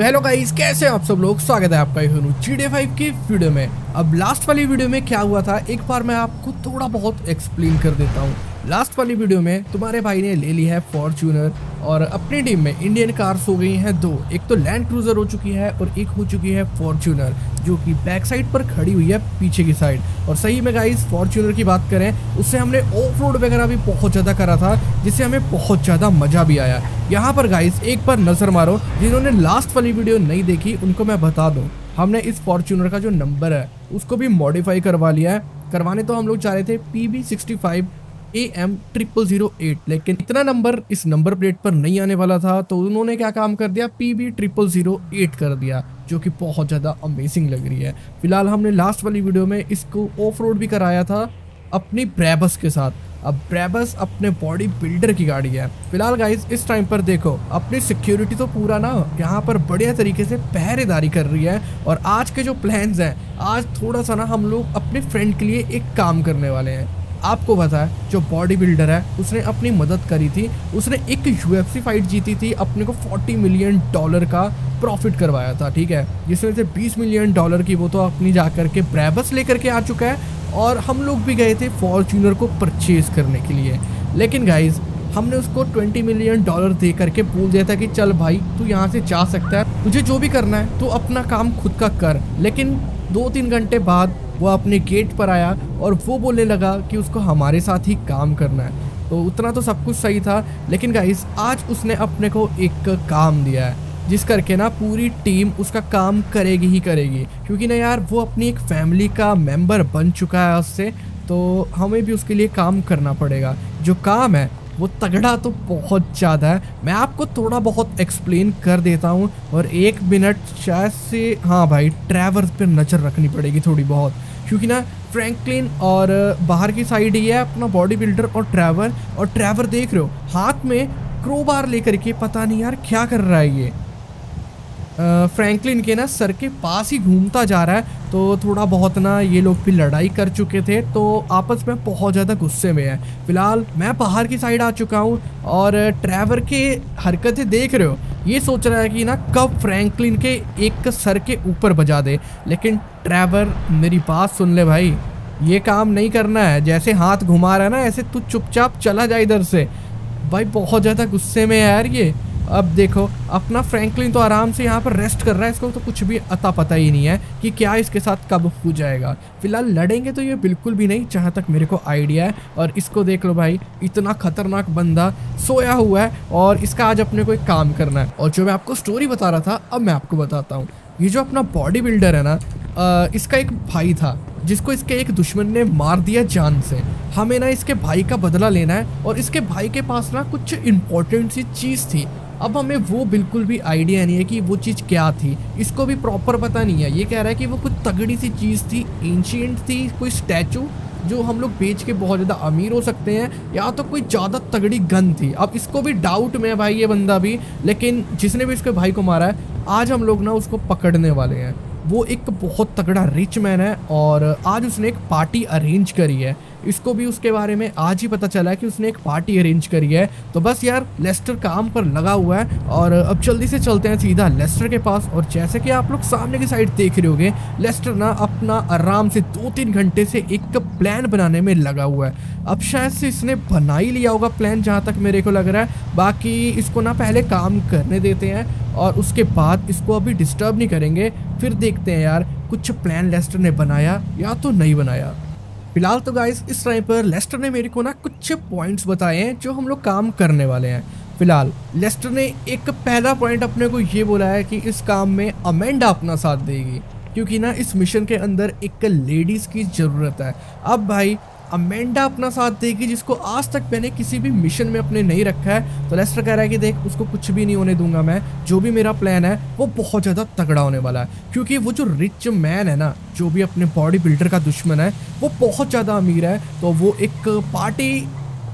तो hello guys कैसे हैं आप सब लोग? स्वागत है आपका जी डे फाइव की वीडियो में। अब लास्ट वाली वीडियो में क्या हुआ था? एक बार मैं आपको थोड़ा बहुत एक्सप्लेन कर देता हूँ। लास्ट वाली वीडियो में तुम्हारे भाई ने ले ली है फॉर्चूनर और अपनी टीम में इंडियन कार्स हो गई हैं दो। एक तो लैंड क्रूजर हो चुकी है और एक हो चुकी है फॉर्चूनर जो कि बैक साइड पर खड़ी हुई है पीछे की साइड और सही में गाइस फॉर्चूनर की बात करें, उससे हमने ऑफ़ रोड वगैरह भी बहुत ज़्यादा करा था, जिससे हमें बहुत ज़्यादा मज़ा भी आया। यहाँ पर गाइस एक बार नज़र मारो, जिन्होंने लास्ट वाली वीडियो नहीं देखी, उनको मैं बता दूँ, हमने इस फॉर्चूनर का जो नंबर है, उसको भी मॉडिफाई करवा लिया है। करवाने तो हम लोग चाह रहे थे P B sixty five A M triple zero eight लेकिन इतना नंबर इस नंबर प्लेट पर नहीं आने वाला था तो उन्होंने क्या काम कर दिया? P B triple zero eight कर दिया, जो कि बहुत ज़्यादा अमेजिंग लग रही है। फ़िलहाल हमने लास्ट वाली वीडियो में इसको ऑफ़ रोड भी कराया था, अपनी ब्रेबस के साथ। अब ब्रेबस अपने बॉडी बिल्डर की गाड़ी है। फ़िलहाल गाइज़ इस टाइम पर देखो, अपनी सिक्योरिटी तो पूरा ना यहाँ पर बढ़िया तरीके से पहरेदारी कर रही है, और आज के जो प्लान्स हैं, आज थोड़ा सा ना हम लोग अपने फ्रेंड के लिए एक काम करने वाले हैं। आपको पता है, जो बॉडी बिल्डर है, उसने अपनी मदद करी थी। उसने एक यूएफसी फाइट जीती थी, अपने को 40 मिलियन डॉलर का प्रॉफिट करवाया था, ठीक है? जिसमें से 20 मिलियन डॉलर की वो तो अपनी जा कर के ब्रेबस लेकर के आ चुका है, और हम लोग भी गए थे फॉर्चूनर को परचेज करने के लिए। लेकिन गाइज़ हमने उसको 20 मिलियन डॉलर दे करके बोल दिया था कि चल भाई, तू यहाँ से जा सकता है, तुझे जो भी करना है, तू अपना काम खुद का कर। लेकिन दो तीन घंटे बाद वो अपने गेट पर आया और वो बोलने लगा कि उसको हमारे साथ ही काम करना है। तो उतना तो सब कुछ सही था, लेकिन गाइस आज उसने अपने को एक काम दिया है, जिस करके ना पूरी टीम उसका काम करेगी ही करेगी। क्योंकि ना यार, वो अपनी एक फैमिली का मेंबर बन चुका है उससे तो हमें भी उसके लिए काम करना पड़ेगा। जो काम है, वो तगड़ा तो बहुत ज़्यादा है। मैं आपको थोड़ा बहुत एक्सप्लेन कर देता हूँ और एक मिनट शायद से हाँ भाई ट्रैवर्स पर नज़र रखनी पड़ेगी थोड़ी बहुत। क्योंकि ना फ्रैंकलिन और बाहर की साइड ही है अपना बॉडी बिल्डर और ट्रैवर और ट्रैवर देख रहे हो, हाथ में क्रोबार लेकर के पता नहीं यार क्या कर रहा है ये। फ्रैंकलिन के ना सर के पास ही घूमता जा रहा है तो थोड़ा बहुत ना ये लोग भी लड़ाई कर चुके थे तो आपस में बहुत ज़्यादा गुस्से में है। फ़िलहाल मैं बाहर की साइड आ चुका हूँ और ट्रैवर के हरकतें देख रहे हो। ये सोच रहा है कि ना कब फ्रैंकलिन के एक सर के ऊपर बजा दे। लेकिन ट्रैवर, मेरी बात सुन ले भाई, ये काम नहीं करना है। जैसे हाथ घुमा रहा है ना, ऐसे तू चुपचाप चला जाए इधर से। भाई, बहुत ज़्यादा गुस्से में है यार ये। अब देखो, अपना फ्रैंकलिन तो आराम से यहाँ पर रेस्ट कर रहा है, इसको तो कुछ भी अता पता ही नहीं है कि क्या इसके साथ कब हो जाएगा। फ़िलहाल लड़ेंगे तो ये बिल्कुल भी नहीं, जहाँ तक मेरे को आइडिया है। और इसको देख लो भाई, इतना खतरनाक बंदा सोया हुआ है और इसका आज अपने को एक काम करना है। और जो मैं आपको स्टोरी बता रहा था, अब मैं आपको बताता हूँ। ये जो अपना बॉडी बिल्डर है ना इसका एक भाई था, जिसको इसके एक दुश्मन ने मार दिया जान से। हमें ना इसके भाई का बदला लेना है और इसके भाई के पास ना कुछ इम्पोर्टेंट सी चीज़ थी। अब हमें वो बिल्कुल भी आइडिया नहीं है कि वो चीज़ क्या थी। इसको भी प्रॉपर पता नहीं है। ये कह रहा है कि वो कुछ तगड़ी सी चीज़ थी एंशियंट थी, कोई स्टैचू जो हम लोग बेच के बहुत ज़्यादा अमीर हो सकते हैं, या तो कोई ज़्यादा तगड़ी गन थी। अब इसको भी डाउट में भाई ये बंदा भी, लेकिन जिसने भी इसके भाई को मारा है, आज हम लोग ना उसको पकड़ने वाले हैं। वो एक बहुत तगड़ा रिच मैन है और आज उसने एक पार्टी अरेंज करी है। इसको भी उसके बारे में आज ही पता चला है कि उसने एक पार्टी अरेंज करी है। तो बस यार, लेस्टर काम पर लगा हुआ है और अब जल्दी से चलते हैं सीधा लेस्टर के पास और जैसे कि आप लोग सामने की साइड देख रहे होगे, लेस्टर ना अपना आराम से दो तीन घंटे से एक प्लान बनाने में लगा हुआ है। अब शायद से इसने बना ही लिया होगा प्लान, जहाँ तक मेरे को लग रहा है। बाकी इसको ना पहले काम करने देते हैं और उसके बाद इसको अभी डिस्टर्ब नहीं करेंगे। फिर देखते हैं यार, कुछ प्लान लेस्टर ने बनाया या तो नहीं बनाया। फ़िलहाल तो गाइस इस टाइम पर लेस्टर ने मेरे को ना कुछ पॉइंट्स बताए हैं जो हम लोग काम करने वाले हैं। फ़िलहाल लेस्टर ने एक पहला पॉइंट अपने को ये बोला है कि इस काम में अमेंडा अपना साथ देगी, क्योंकि ना इस मिशन के अंदर एक लेडीज़ की ज़रूरत है। अब भाई अमेंडा अपना साथ देगी, जिसको आज तक मैंने किसी भी मिशन में अपने नहीं रखा है। तो लेस्टर कह रहा है कि देख, उसको कुछ भी नहीं होने दूँगा मैं। जो भी मेरा प्लान है, वो बहुत ज़्यादा तगड़ा होने वाला है। क्योंकि वो जो रिच मैन है ना, जो भी अपने बॉडी बिल्डर का दुश्मन है, वो बहुत ज़्यादा अमीर है। तो वो एक पार्टी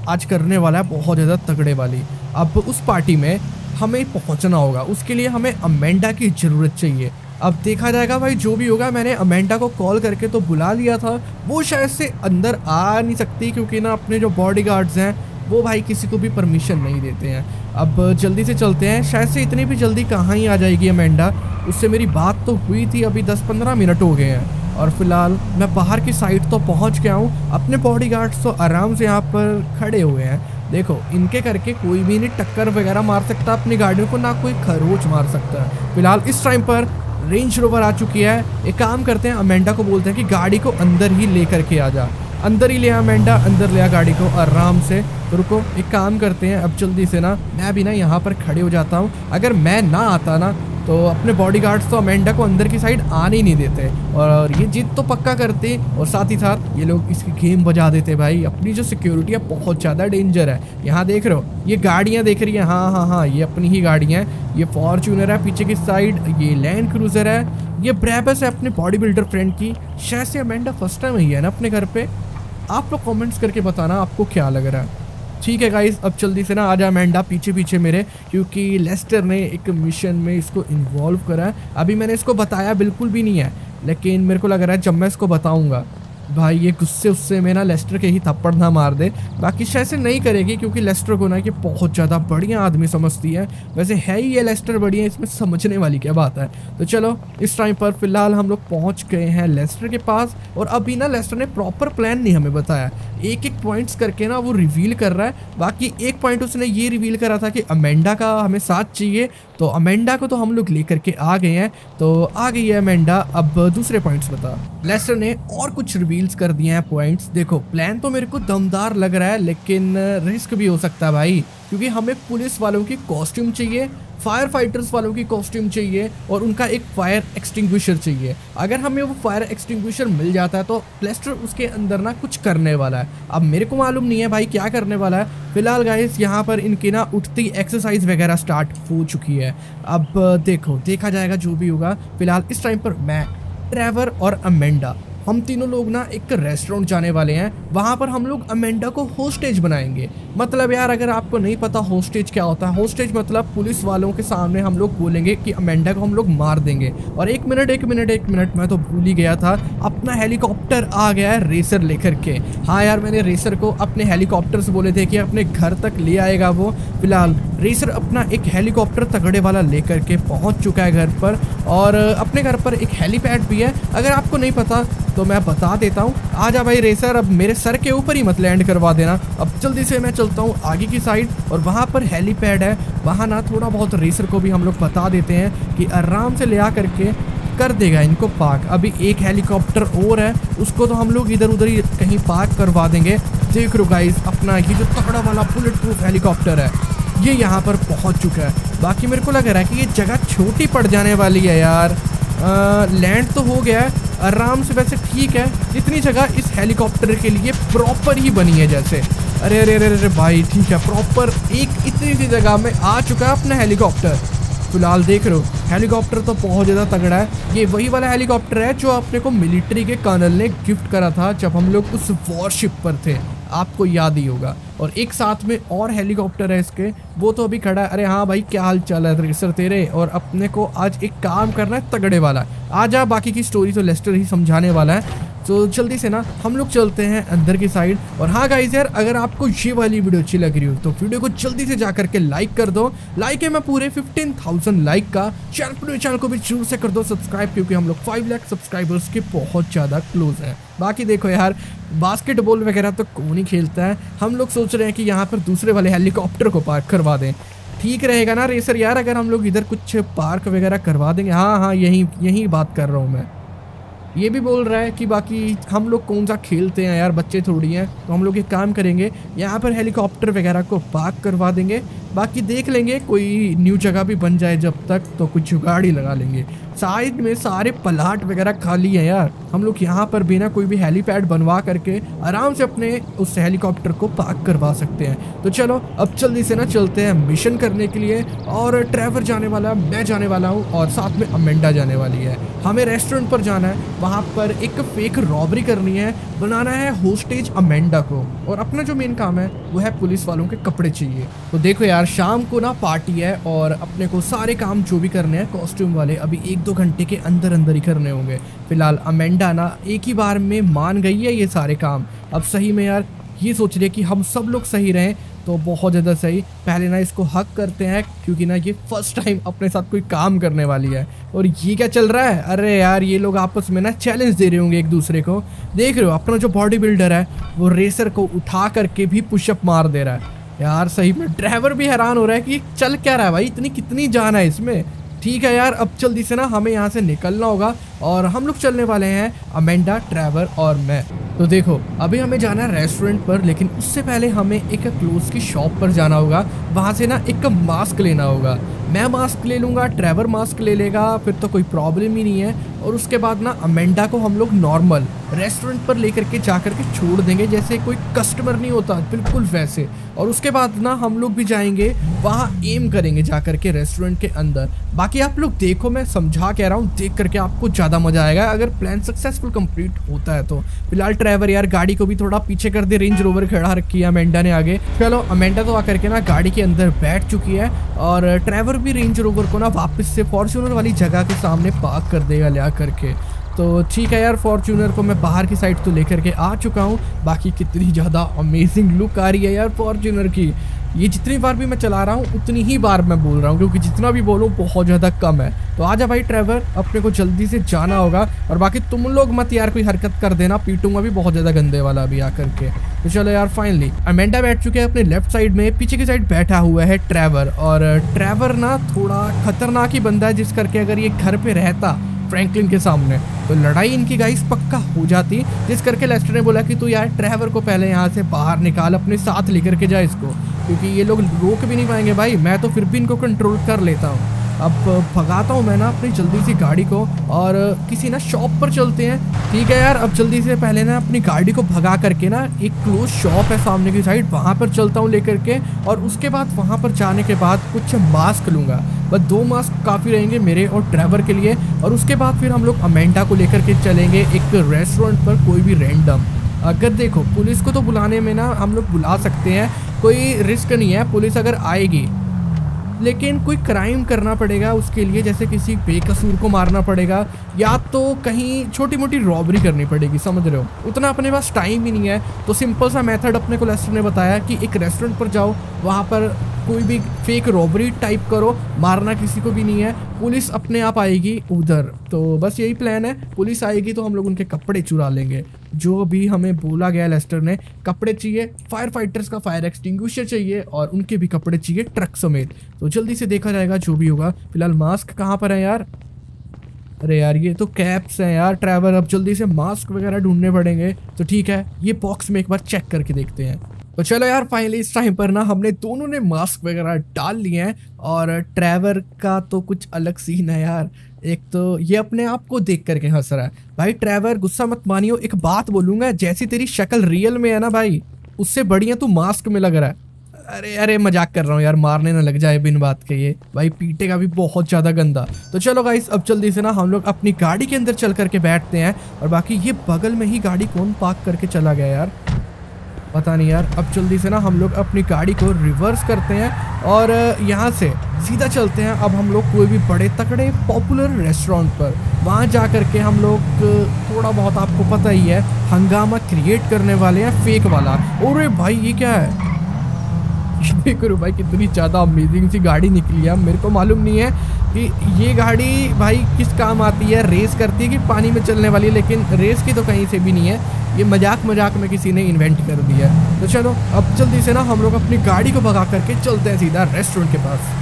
आज करने वाला है, बहुत ज़्यादा तगड़े वाली। अब उस पार्टी में हमें पहुँचना होगा। उसके लिए हमें अमेंडा की ज़रूरत चाहिए। अब देखा जाएगा भाई, जो भी होगा, मैंने अमेंडा को कॉल करके तो बुला लिया था। वो शायद से अंदर आ नहीं सकती क्योंकि ना अपने जो बॉडी गार्ड्स हैं, वो भाई किसी को भी परमिशन नहीं देते हैं। अब जल्दी से चलते हैं। शायद से इतनी भी जल्दी कहाँ ही आ जाएगी अमेंडा उससे मेरी बात तो हुई थी, अभी 10-15 मिनट हो गए हैं। और फ़िलहाल मैं बाहर की साइड तो पहुँच गया हूँ। अपने बॉडी गार्ड्स तो आराम से यहाँ पर खड़े हुए हैं। देखो, इनके करके कोई भी नहीं टक्कर वगैरह मार सकता, अपनी गाड़ियों को ना कोई खरोच मार सकता। है फ़िलहाल इस टाइम पर रेंज रोवर आ चुकी है। एक काम करते हैं अमेंडा को बोलते हैं कि गाड़ी को अंदर ही ले करके आ जा। अंदर ही ले अमेंडा अंदर ले गाड़ी को आराम से। तो रुको, एक काम करते हैं, अब जल्दी से ना, मैं भी ना यहाँ पर खड़े हो जाता हूँ। अगर मैं ना आता ना तो अपने बॉडी गार्ड्स तो अमेंडा को अंदर की साइड आने ही नहीं देते। और ये जीत तो पक्का करते, और साथ ही साथ ये लोग इसकी गेम बजा देते भाई। अपनी जो सिक्योरिटी है, बहुत ज़्यादा डेंजर है। यहाँ देख रहे हो, ये गाड़ियाँ देख रही है। हाँ हाँ हाँ ये अपनी ही गाड़ियाँ हैं। ये फॉर्चूनर है, पीछे की साइड ये लैंड क्रूजर है। ये ब्रैबस है अपने बॉडी बिल्डर फ्रेंड की। शायद से अमेंडा फ़र्स्ट टाइम ही है ना अपने घर पर आप लोग कमेंट्स करके बताना आपको क्या लग रहा है। ठीक है गाइस अब जल्दी से ना आ जाए मैंडा पीछे पीछे मेरे, क्योंकि लेस्टर ने एक मिशन में इसको इन्वॉल्व करा है। अभी मैंने इसको बताया बिल्कुल भी नहीं है, लेकिन मेरे को लग रहा है जब मैं इसको बताऊँगा भाई, ये गुस्से उससे में ना लेस्टर के ही थप्पड़ ना मार दे। बाकी शायद से नहीं करेगी, क्योंकि लेस्टर को ना कि बहुत ज़्यादा बढ़िया आदमी समझती है। वैसे है ही ये लेस्टर बढ़िया, इसमें समझने वाली क्या बात है? तो चलो, इस टाइम पर फ़िलहाल हम लोग पहुँच गए हैं लेस्टर के पास, और अभी ना लेस्टर ने प्रॉपर प्लान नहीं हमें बताया। एक एक पॉइंट्स करके ना वो रिवील कर रहा है। बाकी एक पॉइंट उसने ये रिवील करा था कि अमेंडा का हमें साथ चाहिए तो अमेंडा को तो हम लोग लेकर के आ गए हैं। तो आ गई है अमेंडा, अब दूसरे पॉइंट्स बता। लेस्टर ने और कुछ रिवील्स कर दिए हैं पॉइंट्स देखो प्लान तो मेरे को दमदार लग रहा है, लेकिन रिस्क भी हो सकता है भाई। क्योंकि हमें पुलिस वालों की कॉस्ट्यूम चाहिए फायर फाइटर्स वालों की कॉस्ट्यूम चाहिए और उनका एक फायर एक्सटिंग्विशर चाहिए। अगर हमें वो फायर एक्सटिंग्विशर मिल जाता है तो प्लेस्टर उसके अंदर ना कुछ करने वाला है। अब मेरे को मालूम नहीं है भाई क्या करने वाला है। फ़िलहाल गाइस यहाँ पर इनकी ना उठती एक्सरसाइज वगैरह स्टार्ट हो चुकी है। अब देखो, देखा जाएगा जो भी होगा। फ़िलहाल इस टाइम पर मैं ट्रेवर और अमेंडा हम तीनों लोग ना एक रेस्टोरेंट जाने वाले हैं। वहाँ पर हम लोग अमेंडा को होस्टेज बनाएँगे। मतलब यार, अगर आपको नहीं पता होस्टेज क्या होता है होस्टेज मतलब पुलिस वालों के सामने हम लोग बोलेंगे कि अमेंडा को हम लोग मार देंगे। और एक मिनट एक मिनट एक मिनट, मैं तो भूल ही गया था। अपना हेलीकॉप्टर आ गया है रेसर लेकर के। हाँ यार, मैंने रेसर को अपने हेलीकॉप्टर से बोले थे कि अपने घर तक ले आएगा वो। फ़िलहाल रेसर अपना एक हेलीकॉप्टर तगड़े वाला लेकर के पहुँच चुका है घर पर और अपने घर पर एक हेलीपैड भी है। अगर आपको नहीं पता तो मैं बता देता हूँ। आ जा भाई रेसर अब मेरे सर के ऊपर ही मत लैंड करवा देना। अब जल्दी से मैं चलता हूँ आगे की साइड और वहाँ पर हेलीपैड है। वहाँ ना थोड़ा बहुत रेसर को भी हम लोग बता देते हैं कि आराम से ले आ करके कर देगा, इनको पार्क अभी एक हेलीकॉप्टर और है, उसको तो हम लोग इधर उधर ही कहीं पार्क करवा देंगे। देख रो गाइस अपना ये जो तगड़ा वाला बुलेट प्रूफ हेलीकॉप्टर है, ये यहाँ पर पहुँच चुका है। बाकी मेरे को लग रहा है कि ये जगह छोटी पड़ जाने वाली है यार। लैंड तो हो गया है, आराम से वैसे ठीक है, इतनी जगह इस हेलीकॉप्टर के लिए प्रॉपर ही बनी है जैसे। अरे अरे अरे अरे, भाई, ठीक है प्रॉपर एक इतनी सी जगह में आ चुका है अपना हेलीकॉप्टर फ़िलहाल देख रहे हो, हेलीकॉप्टर तो बहुत ज़्यादा तगड़ा है। ये वही वाला हेलीकॉप्टर है जो अपने को मिलिट्री के कर्नल ने गिफ्ट करा था जब हम लोग उस वॉरशिप पर थे। आपको याद ही होगा। और एक साथ में और हेलीकॉप्टर है इसके। वो तो अभी खड़ा है। अरे हाँ भाई, क्या हाल चाल है सर तेरे? और अपने को आज एक काम करना है, तगड़े वाला। आ जा बाकी की स्टोरी तो लेस्टर ही समझाने वाला है। तो जल्दी से ना हम लोग चलते हैं अंदर की साइड और हाँ गाइज़ यार, अगर आपको ये वाली वीडियो अच्छी लग रही हो तो वीडियो को जल्दी से जा करके लाइक कर दो। लाइक है मैं पूरे फिफ्टीन थाउज़ेंड लाइक का। चैनल चैनल को भी ज़रूर से कर दो सब्सक्राइब क्योंकि हम लोग फाइव लाख सब्सक्राइबर्स के बहुत ज़्यादा क्लोज हैं। बाकी देखो यार बास्केटबॉल वगैरह तो कौन ही खेलता है? हम लोग सोच रहे हैं कि यहाँ पर दूसरे वाले हेलीकॉप्टर को पार्क करवा दें। ठीक रहेगा ना रेसर यार, अगर हम लोग इधर कुछ पार्क वगैरह करवा देंगे। हाँ हाँ यही यही बात कर रहा हूँ मैं। ये भी बोल रहा है कि बाकी हम लोग कौन सा खेलते हैं यार, बच्चे थोड़ी हैं तो हम लोग एक काम करेंगे, यहाँ पर हेलीकॉप्टर वगैरह को पार्क करवा देंगे, बाकी देख लेंगे, कोई न्यू जगह भी बन जाए जब तक तो कुछ जुगाड़ ही लगा लेंगे। साइड में सारे पलाट वगैरह खाली हैं यार, हम लोग यहाँ पर बिना कोई भी हेलीपैड बनवा करके आराम से अपने उस हेलीकॉप्टर को पार्क करवा सकते हैं। तो चलो, अब जल्दी से ना चलते हैं मिशन करने के लिए, और ट्रैवर जाने वाला, मैं जाने वाला हूँ, और साथ में अमेंडा जाने वाली है। हमें रेस्टोरेंट पर जाना है वहाँ पर एक फेक रॉबरी करनी है, बनाना है होस्टेज अमेंडा को। और अपना जो मेन काम है, वो है पुलिस वालों के कपड़े चाहिए। तो देखो यार, शाम को ना पार्टी है और अपने को सारे काम जो भी करने हैं कॉस्ट्यूम वाले, अभी एक दो घंटे के अंदर अंदर ही करने होंगे। फ़िलहाल अमेंडा ना एक ही बार में मान गई है ये सारे काम। अब सही में यार, ये सोच रहे कि हम सब लोग सही रहें तो बहुत ज़्यादा सही। पहले ना इसको हक करते हैं, क्योंकि ना ये फ़र्स्ट टाइम अपने साथ कोई काम करने वाली है। और ये क्या चल रहा है? अरे यार, ये लोग आपस में ना चैलेंज दे रहे होंगे एक दूसरे को। देख रहे हो, अपना जो बॉडी बिल्डर है, वो रेसर को उठा करके भी पुशअप मार दे रहा है। यार, सही में ड्राइवर भी हैरान हो रहा है कि चल क्या रहा है भाई? इतनी कितनी जान है इसमें? ठीक है यार, अब जल्दी से ना हमें यहाँ से निकलना होगा। और हम लोग चलने वाले हैं अमेंडा, ट्रैवर और मैं। तो देखो, अभी हमें जाना है रेस्टोरेंट पर, लेकिन उससे पहले हमें एक क्लोज की शॉप पर जाना होगा। वहाँ से ना एक मास्क लेना होगा। मैं मास्क ले लूँगा, ट्रैवर मास्क ले लेगा, फिर तो कोई प्रॉब्लम ही नहीं है। और उसके बाद ना अमेंडा को हम लोग नॉर्मल रेस्टोरेंट पर लेकर के जा कर के छोड़ देंगे, जैसे कोई कस्टमर नहीं होता, बिल्कुल वैसे। और उसके बाद ना हम लोग भी जाएँगे, वहाँ एम करेंगे जा कर के रेस्टोरेंट के अंदर। बाकी आप लोग देखो, मैं समझा कह रहा हूँ, देख करके आपको ज़्यादा मज़ा आएगा। अगर प्लान सक्सेसफुल कंप्लीट होता है तो। फ़िलहाल ड्राइवर यार गाड़ी को भी थोड़ा पीछे कर दे। रेंज रोवर खड़ा रखी है अमेंडा ने आगे। चलो अमेंडा तो आकर के ना गाड़ी के अंदर बैठ चुकी है और ड्राइवर भी रेंज रोवर को ना वापस से फॉर्चूनर वाली जगह के सामने पार्क कर देगा लिया करके तो ठीक है यार फॉर्चूनर को मैं बाहर की साइड तो लेकर के आ चुका हूँ। बाकी कितनी ज़्यादा अमेजिंग लुक आ रही है यार फॉर्चूनर की। ये जितनी बार भी मैं चला रहा हूँ, उतनी ही बार मैं बोल रहा हूँ, क्योंकि जितना भी बोलूँ, बहुत ज़्यादा कम है। तो आ आजा भाई ड्राइवर अपने को जल्दी से जाना होगा, और बाकी तुम लोग मत यार कोई हरकत कर देना, पीटूँगा भी बहुत ज़्यादा गंदे वाला अभी आकर के। तो चलो यार फाइनली अमेंडा बैठ चुके हैं अपने लेफ़्ट साइड में, पीछे की साइड बैठा हुआ है ट्रैवर और ट्रैवर ना थोड़ा खतरनाक ही बंदा है, जिस करके अगर ये घर पे रहता फ्रैंकलिन के सामने। तो लड़ाई इनकी गाइस पक्का हो जाती, जिस करके लेस्टर ने बोला कि तू यार ट्रेवर को पहले यहाँ से बाहर निकाल, अपने साथ लेकर के जा इसको। क्योंकि ये लोग रोक भी नहीं पाएँगे भाई, मैं तो फिर भी इनको कंट्रोल कर लेता हूँ। अब भगाता हूँ मैं ना अपनी जल्दी सी गाड़ी को और किसी ना शॉप पर चलते हैं। ठीक है यार, अब जल्दी से पहले ना अपनी गाड़ी को भगा करके ना एक क्लोज शॉप है सामने की साइड वहाँ पर चलता हूँ लेकर के और उसके बाद वहाँ पर जाने के बाद कुछ मास्क लूँगा। बस दो मास्क काफ़ी रहेंगे मेरे और ड्राइवर के लिए और उसके बाद फिर हम लोग अमेंडा को लेकर के चलेंगे एक रेस्टोरेंट पर कोई भी रैंडम अगर देखो, पुलिस को तो बुलाने में ना हम लोग बुला सकते हैं, कोई रिस्क नहीं है, पुलिस अगर आएगी लेकिन कोई क्राइम करना पड़ेगा उसके लिए जैसे किसी बेकसूर को मारना पड़ेगा या तो कहीं छोटी मोटी रॉबरी करनी पड़ेगी, समझ रहे हो? उतना अपने पास टाइम ही नहीं है। तो सिंपल सा मेथड अपने को लेस्टर ने बताया कि एक रेस्टोरेंट पर जाओ, वहाँ पर कोई भी फेक रॉबरी टाइप करो, मारना किसी को भी नहीं है। पुलिस अपने आप आएगी उधर। तो बस यही प्लान है। पुलिस आएगी तो हम लोग उनके कपड़े चुरा लेंगे। जो भी हमें बोला गया लेस्टर ने, कपड़े चाहिए फायर फाइटर्स का फायर एक्सटिंग्विशर चाहिए और उनके भी कपड़े चाहिए ट्रक समेत। तो जल्दी से देखा जाएगा जो भी होगा। फ़िलहाल मास्क कहाँ पर है यार? अरे यार, ये तो कैप्स हैं यार ट्रैवल अब जल्दी से मास्क वगैरह ढूँढने पड़ेंगे। तो ठीक है, ये बॉक्स में एक बार चेक करके देखते हैं। तो चलो यार फाइनली इस टाइम पर ना हमने दोनों ने मास्क वगैरह डाल लिए हैं, और ट्रैवर का तो कुछ अलग सीन है यार। एक तो ये अपने आप को देख करके हंस रहा है। भाई ट्रैवर गुस्सा मत मानियो, एक बात बोलूँगा, जैसी तेरी शक्ल रियल में है ना भाई, उससे बढ़िया तू मास्क में लग रहा है। अरे अरे, मज़ाक कर रहा हूँ यार, मारने ना लग जाए बिन बात के ये। भाई, पीटे का भी बहुत ज़्यादा गंदा। तो चलो गाइस अब जल्दी से ना हम लोग अपनी गाड़ी के अंदर चल करके बैठते हैं। और बाकी ये बगल में ही गाड़ी कौन पार्क करके चला गया यार? पता नहीं यार। अब जल्दी से ना हम लोग अपनी गाड़ी को रिवर्स करते हैं और यहाँ से सीधा चलते हैं। अब हम लोग कोई भी बड़े तकड़े पॉपुलर रेस्टोरेंट पर। वहाँ जा कर के हम लोग थोड़ा बहुत आपको पता ही है, हंगामा क्रिएट करने वाले हैं फेक वाला। अरे भाई, ये क्या है? देखो भाई, कितनी ज़्यादा अमेजिंग सी गाड़ी निकली है। मेरे को मालूम नहीं है कि ये गाड़ी भाई किस काम आती है रेस करती है कि पानी में चलने वाली है, लेकिन रेस की तो कहीं से भी नहीं है। ये मज़ाक मज़ाक में किसी ने इन्वेंट कर दिया है। तो चलो, अब जल्दी से ना हम लोग अपनी गाड़ी को भगा करके चलते हैं सीधा रेस्टोरेंट के पास।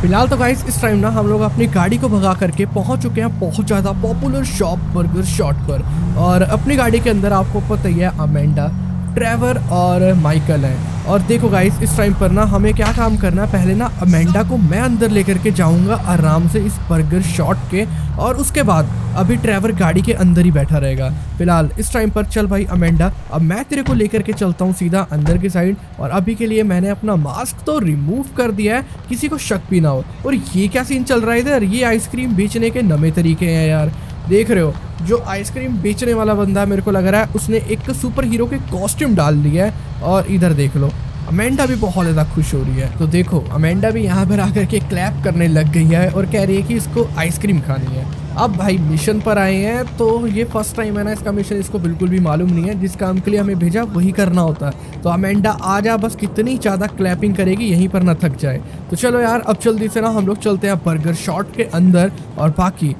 फ़िलहाल तो गाइस इस टाइम ना हम लोग अपनी गाड़ी को भगा करके पहुँच चुके हैं बहुत ज़्यादा पॉपुलर शॉप बर्गर शॉट पर। और अपनी गाड़ी के अंदर आपको पता ही है अमेंडा ट्रेवर और माइकल हैं। और देखो गाइस इस टाइम पर ना हमें क्या काम करना है? पहले ना अमेंडा को मैं अंदर लेकर के जाऊँगा आराम से इस बर्गर शॉट के। और उसके बाद अभी ड्राइवर गाड़ी के अंदर ही बैठा रहेगा। फ़िलहाल इस टाइम पर चल भाई अमेंडा। अब मैं तेरे को लेकर के चलता हूँ सीधा अंदर की साइड और अभी के लिए मैंने अपना मास्क तो रिमूव कर दिया है। किसी को शक भी ना हो। और ये क्या सीन चल रहा है इधर? ये आइसक्रीम बेचने के नवे तरीके हैं यार। देख रहे हो, जो आइसक्रीम बेचने वाला बंदा मेरे को लग रहा है, उसने एक सुपर हीरो के कॉस्ट्यूम डाल दिया है, और इधर देख लो, अमेंडा भी बहुत ज़्यादा खुश हो रही है। तो देखो, अमेंडा भी यहाँ पर आकर के क्लैप करने लग गई है और कह रही है कि इसको आइसक्रीम खानी है। अब भाई मिशन पर आए हैं तो ये फ़र्स्ट टाइम है ना, इसका मिशन इसको बिल्कुल भी मालूम नहीं है। जिस काम के लिए हमें भेजा, वही करना होता है। तो अमेंडा आ जा, बस कितनी ज़्यादा क्लैपिंग करेगी, यहीं पर ना थक जाए। तो चलो यार, अब जल्दी से ना हम लोग चलते हैं बर्गर शॉट के अंदर, और बाकी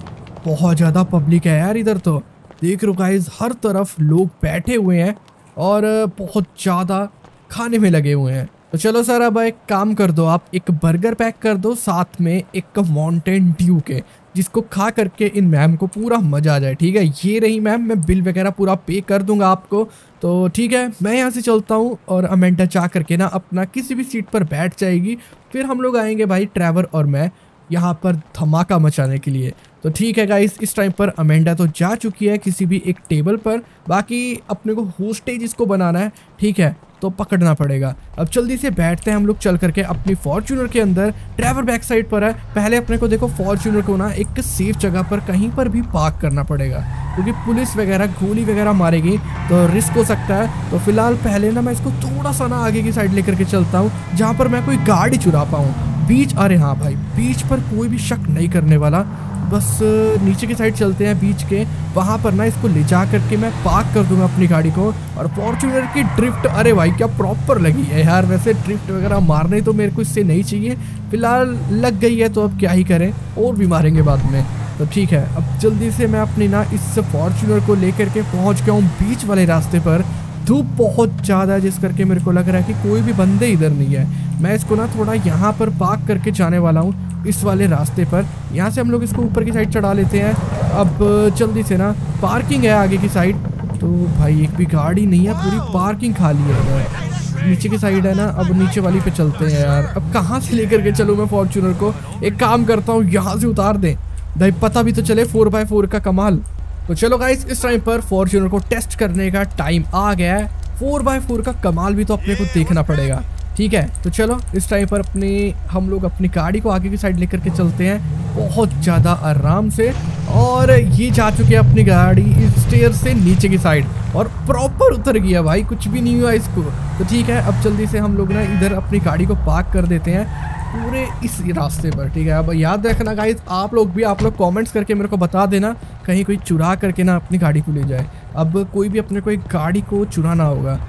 बहुत ज़्यादा पब्लिक है यार इधर तो। देख रो गाइज़ हर तरफ़ लोग बैठे हुए हैं और बहुत ज़्यादा खाने में लगे हुए हैं। तो चलो सर, अब एक काम कर दो, आप एक बर्गर पैक कर दो, साथ में एक माउंटेन ड्यू के, जिसको खा करके इन मैम को पूरा मज़ा आ जाए, ठीक है? ये रही मैम मैं बिल वगैरह पूरा पे कर दूँगा आपको। तो ठीक है, मैं यहाँ से चलता हूँ और अमेंडा जा करके ना अपना किसी भी सीट पर बैठ जाएगी। फिर हम लोग आएँगे भाई ट्रैवर और मैं यहाँ पर धमाका मचाने के लिए। तो ठीक है गाइस इस टाइम पर अमेंडा तो जा चुकी है किसी भी एक टेबल पर। बाकी अपने को होस्टेज इसको बनाना है, ठीक है तो पकड़ना पड़ेगा। अब जल्दी से बैठते हैं हम लोग चल करके अपनी फॉर्चूनर के अंदर। ड्राइवर बैक साइड पर है, पहले अपने को देखो फॉर्चूनर को ना एक सेफ़ जगह पर कहीं पर भी पार्क करना पड़ेगा, क्योंकि पुलिस वगैरह, गोली वगैरह मारेगी तो रिस्क हो सकता है। तो फ़िलहाल पहले ना मैं इसको थोड़ा सा ना आगे की साइड लेकर के चलता हूँ, जहाँ पर मैं कोई गाड़ी चुरा पाऊँ। बीच, अरे हाँ भाई, बीच पर कोई भी शक नहीं करने वाला। बस, नीचे की साइड चलते हैं बीच के। वहाँ पर ना इसको ले जा करके मैं पार्क कर दूँगा अपनी गाड़ी को। और फॉर्चूनर की ड्रिफ्ट, अरे भाई, क्या प्रॉपर लगी है यार। वैसे ड्रिफ्ट वगैरह मारने तो मेरे को इससे नहीं चाहिए। फ़िलहाल लग गई है तो अब क्या ही करें, और भी मारेंगे बाद में। तो ठीक है, अब जल्दी से मैं अपनी ना इस फॉर्चूनर को लेकर के पहुँच गया हूँ बीच वाले रास्ते पर। धूप बहुत ज़्यादा है, जिस करके मेरे को लग रहा है कि कोई भी बंदे इधर नहीं है। मैं इसको ना थोड़ा यहाँ पर पार्क करके जाने वाला हूँ, इस वाले रास्ते पर। यहाँ से हम लोग इसको ऊपर की साइड चढ़ा लेते हैं। अब जल्दी से ना पार्किंग है आगे की साइड तो भाई, एक भी गाड़ी नहीं है, पूरी पार्किंग खाली है नीचे की साइड है ना, अब नीचे वाली पे चलते हैं यार। अब कहाँ से लेकर के चलूँ मैं फॉर्चूनर को? एक काम करता हूँ, यहाँ से उतार दें। भाई, पता भी तो चले फोर बाय फोर का कमाल। तो चलो गाइस इस टाइम पर फॉर्चूनर को टेस्ट करने का टाइम आ गया है। फोर बाय फोर का कमाल भी तो अपने को देखना पड़ेगा। ठीक है तो चलो, इस टाइम पर अपने, हम लोग अपनी गाड़ी को आगे की साइड लेकर के चलते हैं। बहुत ज़्यादा आराम से। और ये जा चुके हैं अपनी गाड़ी इस स्टेयर से नीचे की साइड और प्रॉपर उतर गया भाई, कुछ भी नहीं हुआ इसको। तो ठीक है, अब जल्दी से हम लोग ना इधर अपनी गाड़ी को पार्क कर देते हैं पूरे इस रास्ते पर। ठीक है, अब याद रखना गाइज़ आप लोग भी, आप लोग कमेंट्स करके मेरे को बता देना कहीं कोई चुरा करके ना अपनी गाड़ी को ले जाए। अब कोई भी अपने कोई गाड़ी को चुराना होगा।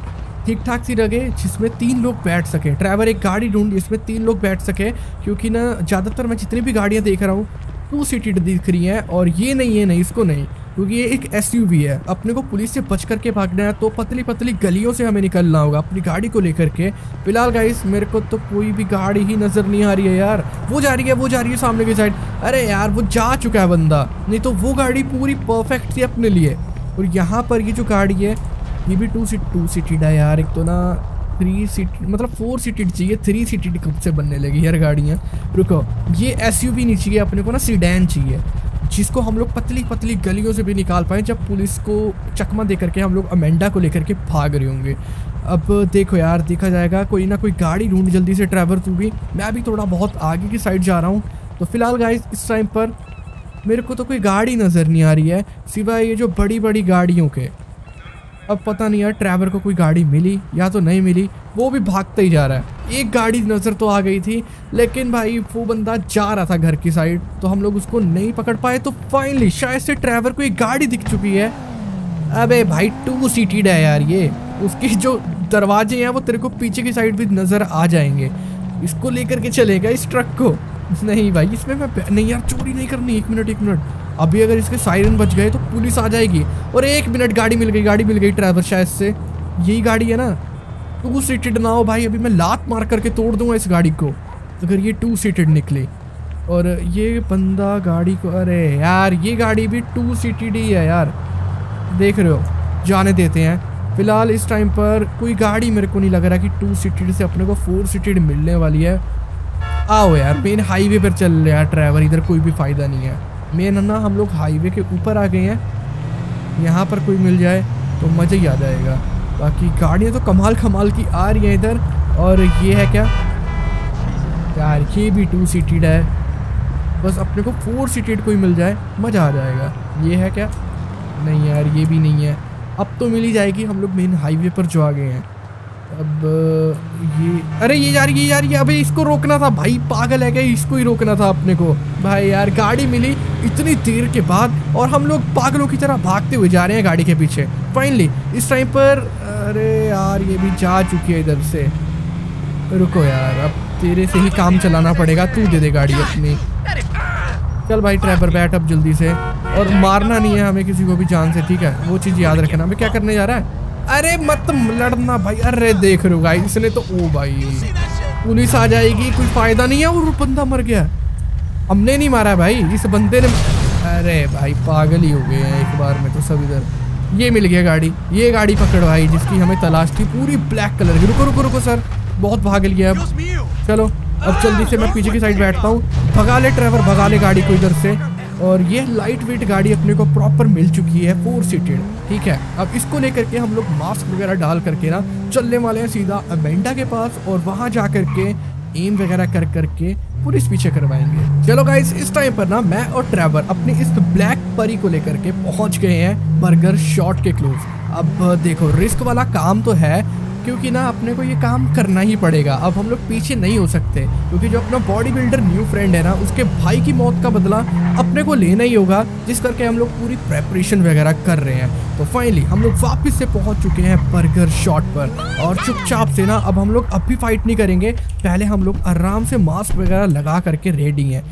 ठीक ठाक सी लगे जिसमें तीन लोग बैठ सके। ड्राइवर एक गाड़ी ढूंढ, जिसमें तीन लोग बैठ सके, क्योंकि ना, ज़्यादातर मैं जितनी भी गाड़ियाँ देख रहा हूँ, टू सीटेड दिख रही हैं, और ये नहीं है नहीं, इसको नहीं। क्योंकि ये एक एसयूवी है। अपने को पुलिस से बच करके भागना है तो पतली पतली गलियों से हमें निकलना होगा अपनी गाड़ी को लेकर के। फ़िलहाल गाइस मेरे को तो कोई भी गाड़ी ही नज़र नहीं आ रही है यार। वो जा रही है, वो जा रही है सामने की साइड अरे यार, वो जा चुका है बंदा। नहीं तो वो गाड़ी पूरी परफेक्ट थी अपने लिए। और यहाँ पर ये जो गाड़ी है, ये भी टू सीट टू सीटेड है यार। एक तो ना थ्री सीट मतलब फोर सीटेड चाहिए थ्री सीटेड कब से बनने लगी यार गाड़ियाँ। रुको, ये एस नहीं चाहिए, अपने को ना सीडैन चाहिए। जिसको हम लोग पतली पतली गलियों से भी निकाल पाए जब पुलिस को चकमा दे करके हम लोग अमेंडा को लेकर के भाग रहे होंगे। अब देखो यार, देखा जाएगा, कोई ना कोई गाड़ी ढूंढ जल्दी से ड्राइवर तू भी। मैं भी थोड़ा बहुत आगे की साइड जा रहा हूँ। तो फ़िलहाल गाइस इस टाइम पर मेरे को तो कोई गाड़ी नज़र नहीं आ रही है, सिवाय ये जो बड़ी बड़ी गाड़ियों के। अब पता नहीं यार ड्राइवर को कोई गाड़ी मिली या तो नहीं मिली, वो भी भागता ही जा रहा है। एक गाड़ी नज़र तो आ गई थी, लेकिन भाई वो बंदा जा रहा था घर की साइड तो हम लोग उसको नहीं पकड़ पाए तो फाइनली शायद से ड्राइवर को एक गाड़ी दिख चुकी है। अबे भाई टू सीटेड है यार ये। उसकी जो दरवाजे हैं, वो तेरे को पीछे की साइड भी नज़र आ जाएँगे। इसको लेकर के चलेगा इस ट्रक को। नहीं भाई, इसमें मैं नहीं यार, चोरी नहीं करनी, एक मिनट एक मिनट अभी अगर इसके साइरन बच गए तो पुलिस आ जाएगी। और एक मिनट गाड़ी मिल गई, गाड़ी मिल गई ड्राइवर शायद से। यही गाड़ी है ना? टू सीटेड ना हो भाई, अभी मैं लात मार करके तोड़ दूँगा इस गाड़ी को। अगर ये टू सीटेड निकले। और ये बंदा गाड़ी को अरे यार, ये गाड़ी भी टू सीटेड ही है यार। देख रहे हो, जाने देते हैं। फ़िलहाल इस टाइम पर कोई गाड़ी मेरे को नहीं लग रहा कि टू सीटेड से अपने को फोर सीटेड मिलने वाली है। आओ यार मेन हाईवे पर चल रहे हैं ड्राइवर इधर कोई भी फ़ायदा नहीं है। मेन ना, हम लोग हाईवे के ऊपर आ गए हैं। यहाँ पर कोई मिल जाए तो मज़ा ही आ जाएगा। बाकी गाड़ियाँ तो कमाल कमाल की आ रही हैं इधर। और ये है क्या? यार, ये भी टू सीटेड है। बस अपने को फोर सीटेड कोई मिल जाए, मज़ा आ जाएगा। ये है क्या? नहीं यार, ये भी नहीं है। अब तो मिल ही जाएगी, हम लोग मेन हाईवे पर जो आ गए हैं। अब, ये, अरे ये यार ये यार, ये, अबे इसको रोकना था। भाई, पागल है क्या? इसको ही रोकना था अपने को। भाई यार, गाड़ी मिली इतनी देर के बाद और हम लोग पागलों की तरह भागते हुए जा रहे हैं गाड़ी के पीछे। फाइनली इस टाइम पर, अरे यार, ये भी जा चुकी है इधर से। रुको यार, अब तेरे से ही काम चलाना पड़ेगा, तू दे दे गाड़ी अपनी। चल भाई ड्राइवर बैठ अब जल्दी से। और मारना नहीं है हमें किसी को भी जान से, ठीक है? वो चीज़ याद रखना। हमें क्या करने जा रहा है? अरे मत लड़ना भाई, अरे देख रहे हो भाई इसने तो ओ भाई, पुलिस आ जाएगी, कोई फ़ायदा नहीं है, और बंदा मर गया। हमने नहीं मारा भाई, इस बंदे ने अरे भाई, पागल ही हो गए हैं एक बार में तो सब इधर। ये मिल गया गाड़ी। ये गाड़ी पकड़ भाई जिसकी हमें तलाश थी पूरी ब्लैक कलर की। रुको रुको रुको सर बहुत भाग लिया अब चलो अब जल्दी से मैं पीछे की साइड बैठता हूँ। भगा ले ड्राइवर भगा ले गाड़ी को इधर से। और ये लाइट वेट गाड़ी अपने को प्रॉपर मिल चुकी है फोर सीटेड ठीक है? अब इसको लेकर के हम लोग मास्क वगैरह डाल करके ना चलने वाले हैं सीधा अमेंडा के पास। और वहाँ जा करके एम वगैरह कर करके पुलिस पीछे करवाएँगे। चलो गाइस इस टाइम पर ना मैं और ट्रेवर अपनी इस ब्लैक परी को लेकर के पहुँच गए हैं बर्गर शॉट के क्लोज अब देखो रिस्क वाला काम तो है क्योंकि ना अपने को ये काम करना ही पड़ेगा। अब हम लोग पीछे नहीं हो सकते, क्योंकि जो अपना बॉडी बिल्डर न्यू फ्रेंड है ना, उसके भाई की मौत का बदला अपने को लेना ही होगा, जिस करके हम लोग पूरी प्रेपरेशन वगैरह कर रहे हैं। तो फाइनली हम लोग वापस से पहुँच चुके हैं बर्गर शॉट पर। और चुपचाप से ना, अब हम लोग अब भी फाइट नहीं करेंगे, पहले हम लोग आराम से मास्क वगैरह लगा करके रेडी हैं।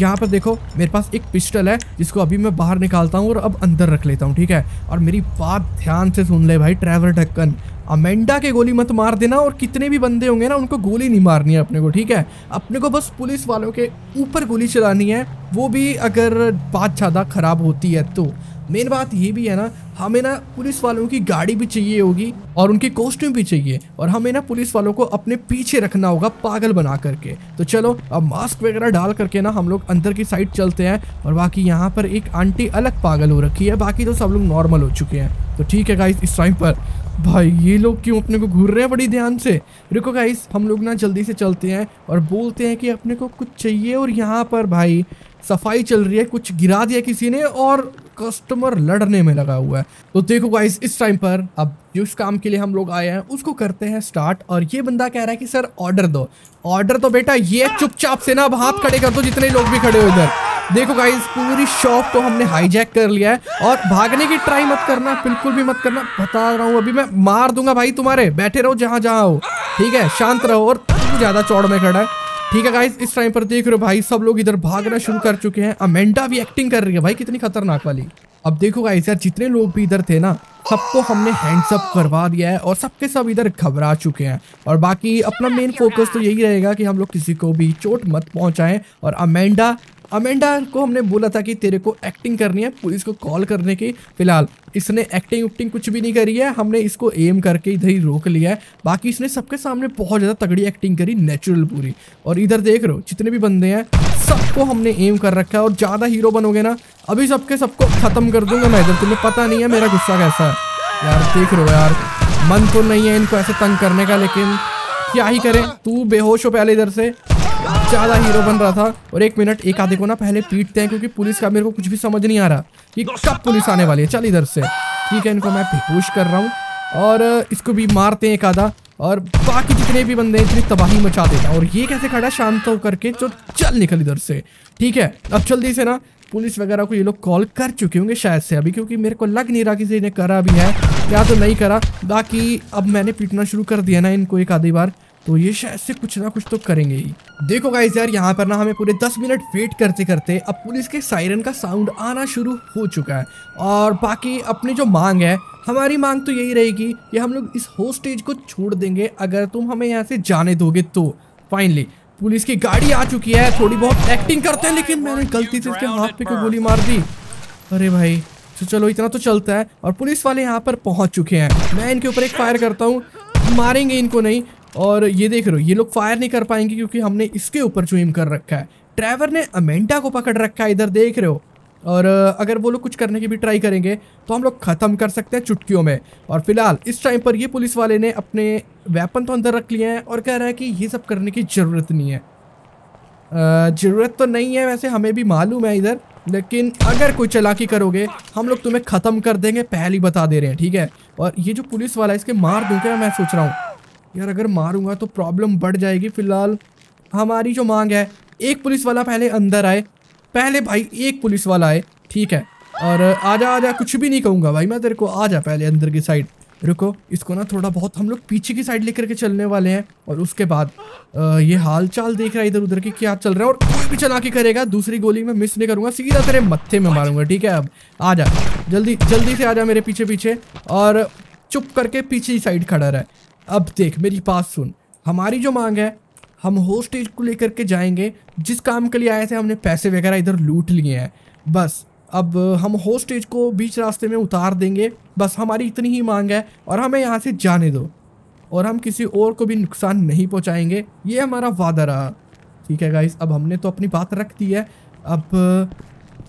यहाँ पर देखो, मेरे पास एक पिस्टल है, जिसको अभी मैं बाहर निकालता हूँ और अब अंदर रख लेता हूँ, ठीक है? और मेरी बात ध्यान से सुन ले भाई ट्रैवल ढक्कन। अमेंडा के गोली मत मार देना, और कितने भी बंदे होंगे ना, उनको गोली नहीं मारनी है अपने को, ठीक है? अपने को बस पुलिस वालों के ऊपर गोली चलानी है, वो भी अगर बात ज़्यादा खराब होती है तो। मेन बात ये भी है ना, हमें ना पुलिस वालों की गाड़ी भी चाहिए होगी और उनकी कॉस्ट्यूम भी चाहिए और हमें ना पुलिस वालों को अपने पीछे रखना होगा पागल बना करके। तो चलो, अब मास्क वगैरह डाल करके ना हम लोग अंदर की साइड चलते हैं और बाकी यहाँ पर एक आंटी अलग पागल हो रखी है, बाकी तो सब लोग नॉर्मल हो चुके हैं। तो ठीक है गाइस इस टाइम पर। भाई, ये लोग क्यों अपने को घूर रहे हैं बड़ी ध्यान से? रुको गाइस हम लोग ना जल्दी से चलते हैं और बोलते हैं कि अपने को कुछ चाहिए और यहाँ पर भाई सफ़ाई चल रही है, कुछ गिरा दिया किसी ने और कस्टमर लड़ने में लगा हुआ है। तो देखो गाइस इस टाइम पर अब जिस काम के लिए हम लोग आए हैं, उसको करते हैं स्टार्ट और ये बंदा कह रहा है कि, सर ऑर्डर दो। ऑर्डर तो बेटा ये चुपचाप से ना अब हाथ खड़े कर दो, जितने लोग भी खड़े हो इधर। देखो गाइस पूरी शॉप को हमने हाईजैक कर लिया है और भागने की ट्राई मत करना, बिल्कुल भी मत करना। बता रहा हूँ, अभी मैं मार दूँगा भाई तुम्हारे। बैठे रहो जहाँ जहाँ हो। ठीक है, शांत रहो और ज़्यादा चौड़ में खड़ा है। ठीक है गाइस इस टाइम पर देख रहे हो भाई, सब लोग इधर भागना शुरू कर चुके हैं। अमेंडा भी एक्टिंग कर रही है भाई, कितनी खतरनाक वाली। अब देखो गाइस यार, जितने लोग भी इधर थे ना, सबको हमने हैंड्सअप करवा दिया है और सबके सब इधर घबरा चुके हैं। और बाकी अपना मेन फोकस तो यही रहेगा कि हम लोग किसी को भी चोट मत पहुंचाएँ। और अमेंडा अमेंडा को हमने बोला था कि तेरे को एक्टिंग करनी है पुलिस को कॉल करने की, फ़िलहाल इसने एक्टिंग उक्टिंग कुछ भी नहीं करी है, हमने इसको एम करके इधर ही रोक लिया है। बाकी इसने सबके सामने बहुत ज़्यादा तगड़ी एक्टिंग करी नेचुरल पूरी। और इधर देख रहे हो, जितने भी बंदे हैं, सबको हमने एम कर रखा है। और ज़्यादा हीरो बनोगे ना, अभी सबके सबको ख़त्म कर दूँगा मैं इधर। तुम्हें पता नहीं है मेरा गुस्सा कैसा है। यार देख रहे हो यार, मन तो नहीं है इनको ऐसे तंग करने का, लेकिन क्या ही करें? तू बेहोश हो पहले इधर से। ज़्यादा हीरो बन रहा था। और एक मिनट एक आधे को ना पहले पीटते हैं क्योंकि पुलिस का मेरे को कुछ भी समझ नहीं आ रहा। कि कब पुलिस आने वाली है? चल इधर से। ठीक है, इनको मैं बेहोश कर रहा हूँ। और इसको भी मारते हैं एक आधा। और बाकी जितने भी बंदे हैं, इतनी तबाही मचा देता और ये कैसे खड़ा शांत होकर के जो चल निकल इधर से। ठीक है, अब जल्दी से ना पुलिस वगैरह को ये लोग कॉल कर चुके होंगे शायद से अभी, क्योंकि मेरे को लग नहीं रहा किसी ने करा भी है। या तो नहीं करा। बाकी अब मैंने पीटना शुरू कर दिया ना इनको एक आधी बार। तो ये शायद से कुछ ना कुछ तो करेंगे ही। देखो गाइस यार, यहाँ पर ना हमें पूरे 10 मिनट वेट करते करते अब पुलिस के सायरन का साउंड आना शुरू हो चुका है। और बाकी अपनी जो मांग है, हमारी मांग तो यही रहेगी कि हम लोग इस होस्टेज को छोड़ देंगे। अगर तुम हमें यहाँ से जाने दोगे तो। फाइनली पुलिस की गाड़ी आ चुकी है, थोड़ी बहुत एक्टिंग करते हैं, लेकिन मैंने गलती से उसके हाथ पे को गोली मार दी? अरे भाई तो चलो इतना तो चलता है। और पुलिस वाले यहाँ पर पहुँच चुके हैं। मैं इनके ऊपर एक फायर करता हूँ। मारेंगे इनको नहीं और ये देख रहे हो, ये लोग फायर नहीं कर पाएँगे क्योंकि हमने इसके ऊपर जो कर रखा है। ड्राइवर ने अमेंटा को पकड़ रखा है, इधर देख रहे हो। और अगर वो लोग कुछ करने की भी ट्राई करेंगे तो हम लोग ख़त्म कर सकते हैं चुटकियों में। और फ़िलहाल, इस टाइम पर ये पुलिस वाले ने अपने वेपन तो अंदर रख लिए हैं और कह रहा है कि ये सब करने की ज़रूरत नहीं है। ज़रूरत तो नहीं है वैसे, हमें भी मालूम है इधर। लेकिन अगर कोई चलाकी करोगे, हम लोग तुम्हें ख़त्म कर देंगे, पहले ही बता दे रहे हैं, ठीक है? और ये जो पुलिस वाला है, इसके मार दूँ क्या मैं सोच रहा हूँ? यार अगर मारूँगा तो प्रॉब्लम बढ़ जाएगी फ़िलहाल। हमारी जो मांग है एक पुलिस वाला पहले अंदर आए। पहले भाई एक पुलिस वाला आए ठीक है? और आजा आजा कुछ भी नहीं कहूँगा भाई मैं तेरे को। आजा पहले अंदर की साइड रुको इसको ना थोड़ा बहुत हम लोग पीछे की साइड लेकर के चलने वाले हैं। और उसके बाद आ, ये हाल चाल देख रहा है इधर उधर की क्या चल रहा है। और कोई भी चला के करेगा दूसरी गोली में मिस नहीं करूँगा। सीधा तेरे मत्थे में मारूँगा ठीक है? अब आ जा जल्दी जल्दी से आ जा मेरे पीछे पीछे और चुप करके पीछे ही साइड खड़ा रहा। अब देख मेरी बात सुन। हमारी जो मांग है, हम होस्टेज को लेकर के जाएँगे, जिस काम के लिए आए थे, हमने पैसे वगैरह इधर लूट लिए हैं। बस, अब हम होस्टेज को बीच रास्ते में उतार देंगे। बस, हमारी इतनी ही मांग है और हमें यहाँ से जाने दो। और हम किसी और को भी नुकसान नहीं पहुँचाएँगे। ये हमारा वादा रहा। ठीक है गाइस अब हमने तो अपनी बात रख दी है। अब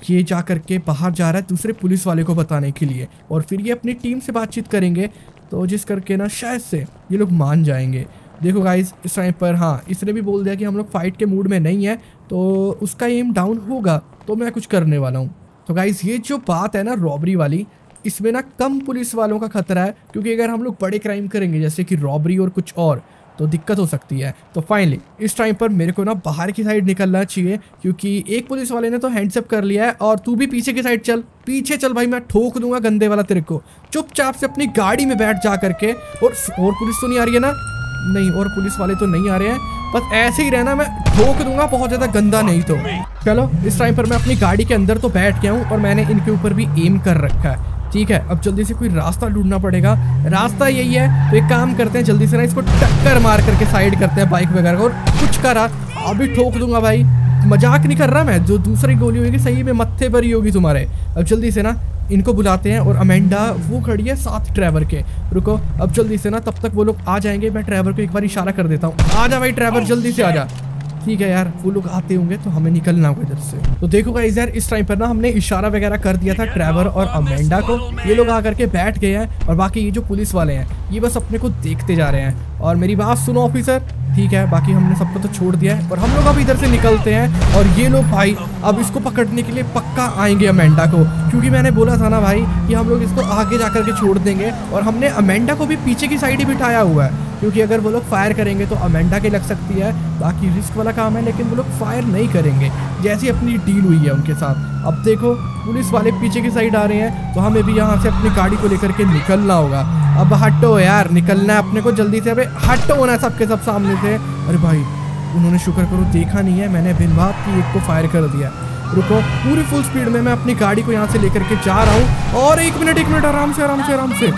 ये जा कर के बाहर जा रहा है दूसरे पुलिस वाले को बताने के लिए। और फिर ये अपनी टीम से बातचीत करेंगे। तो जिस करके ना शायद से ये लोग मान जाएँगे। देखो गाइज़ इस टाइम पर हाँ इसने भी बोल दिया कि हम लोग फाइट के मूड में नहीं है तो उसका एम डाउन होगा तो मैं कुछ करने वाला हूँ। तो गाइज़ ये जो बात है ना रॉबरी वाली, इसमें ना कम पुलिस वालों का खतरा है, क्योंकि अगर हम लोग बड़े क्राइम करेंगे, जैसे कि रॉबरी और कुछ और तो दिक्कत हो सकती है। तो फाइनली इस टाइम पर मेरे को ना बाहर की साइड निकलना चाहिए, क्योंकि एक पुलिस वाले ने तो हैंड्सअप कर लिया है और तू भी पीछे की साइड चल। पीछे चल भाई, मैं ठोक दूँगा गंदे वाला तेरे को। चुपचाप से अपनी गाड़ी में बैठ जा करके, और और पुलिस तो नहीं आ रही है ना? नहीं, और पुलिस वाले तो नहीं आ रहे हैं। बस ऐसे ही रहना, मैं ठोक दूँगा, बहुत ज़्यादा गंदा नहीं तो। चलो, इस टाइम पर मैं अपनी गाड़ी के अंदर तो बैठ गया हूँ, और मैंने इनके ऊपर भी एम कर रखा है। ठीक है, अब जल्दी से कोई रास्ता ढूंढना पड़ेगा। रास्ता यही है तो एक काम करते हैं, जल्दी से ना इसको टक्कर मार करके साइड करते हैं बाइक वगैरह और कुछ करा। अभी ठोक दूँगा भाई। मज़ाक नहीं कर रहा मैं, जो दूसरी गोली होगी, सही में मत्थे पर ही होगी तुम्हारे। अब जल्दी से ना इनको बुलाते हैं, और अमेंडा, वो खड़ी है साथ ड्राइवर के। रुको, अब जल्दी से ना तब तक वो लोग आ जाएँगे, मैं ड्राइवर को एक बार इशारा कर देता हूँ। आ जा भाई ड्राइवर जल्दी से आ जा ठीक है यार, वो लोग आते होंगे तो हमें निकलना होगा इधर से। तो देखो गाइज़ यार, इस टाइम पर ना हमने इशारा वगैरह कर दिया था ट्रेवर और अमेंडा को। ये लोग आकर के बैठ गए हैं और बाकी ये जो पुलिस वाले हैं, ये बस अपने को देखते जा रहे हैं। और मेरी बात सुनो ऑफिसर ठीक है, बाकी हमने सबको तो छोड़ दिया है। और हम लोग अब इधर से निकलते हैं। और ये लोग भाई, अब इसको पकड़ने के लिए पक्का आएँगे अमेंडा को। क्योंकि मैंने बोला था ना भाई कि हम लोग इसको आगे जाकर के छोड़ देंगे। और हमने अमेंडा को भी पीछे की साइड ही बिठाया हुआ है। क्योंकि अगर वो लोग फायर करेंगे तो अमेंडा के लग सकती है। बाकी रिस्क वाला काम है, लेकिन वो लोग फायर नहीं करेंगे। जैसी अपनी डील हुई है उनके साथ। अब देखो, पुलिस वाले पीछे की साइड आ रहे हैं। तो हमें भी यहाँ से अपनी गाड़ी को लेकर के निकलना होगा। अब हटो यार, निकलना है अपने को जल्दी से। अभी हटो होना सबके सब सामने से। अरे भाई, उन्होंने शुक्र करो, देखा नहीं है। मैंने बिन बात की एक को फायर कर दिया। रुको, पूरी फुल स्पीड में मैं अपनी गाड़ी को यहाँ से लेकर के जा रहा हूँ। और एक मिनट एक मिनट आराम से आराम से आराम से।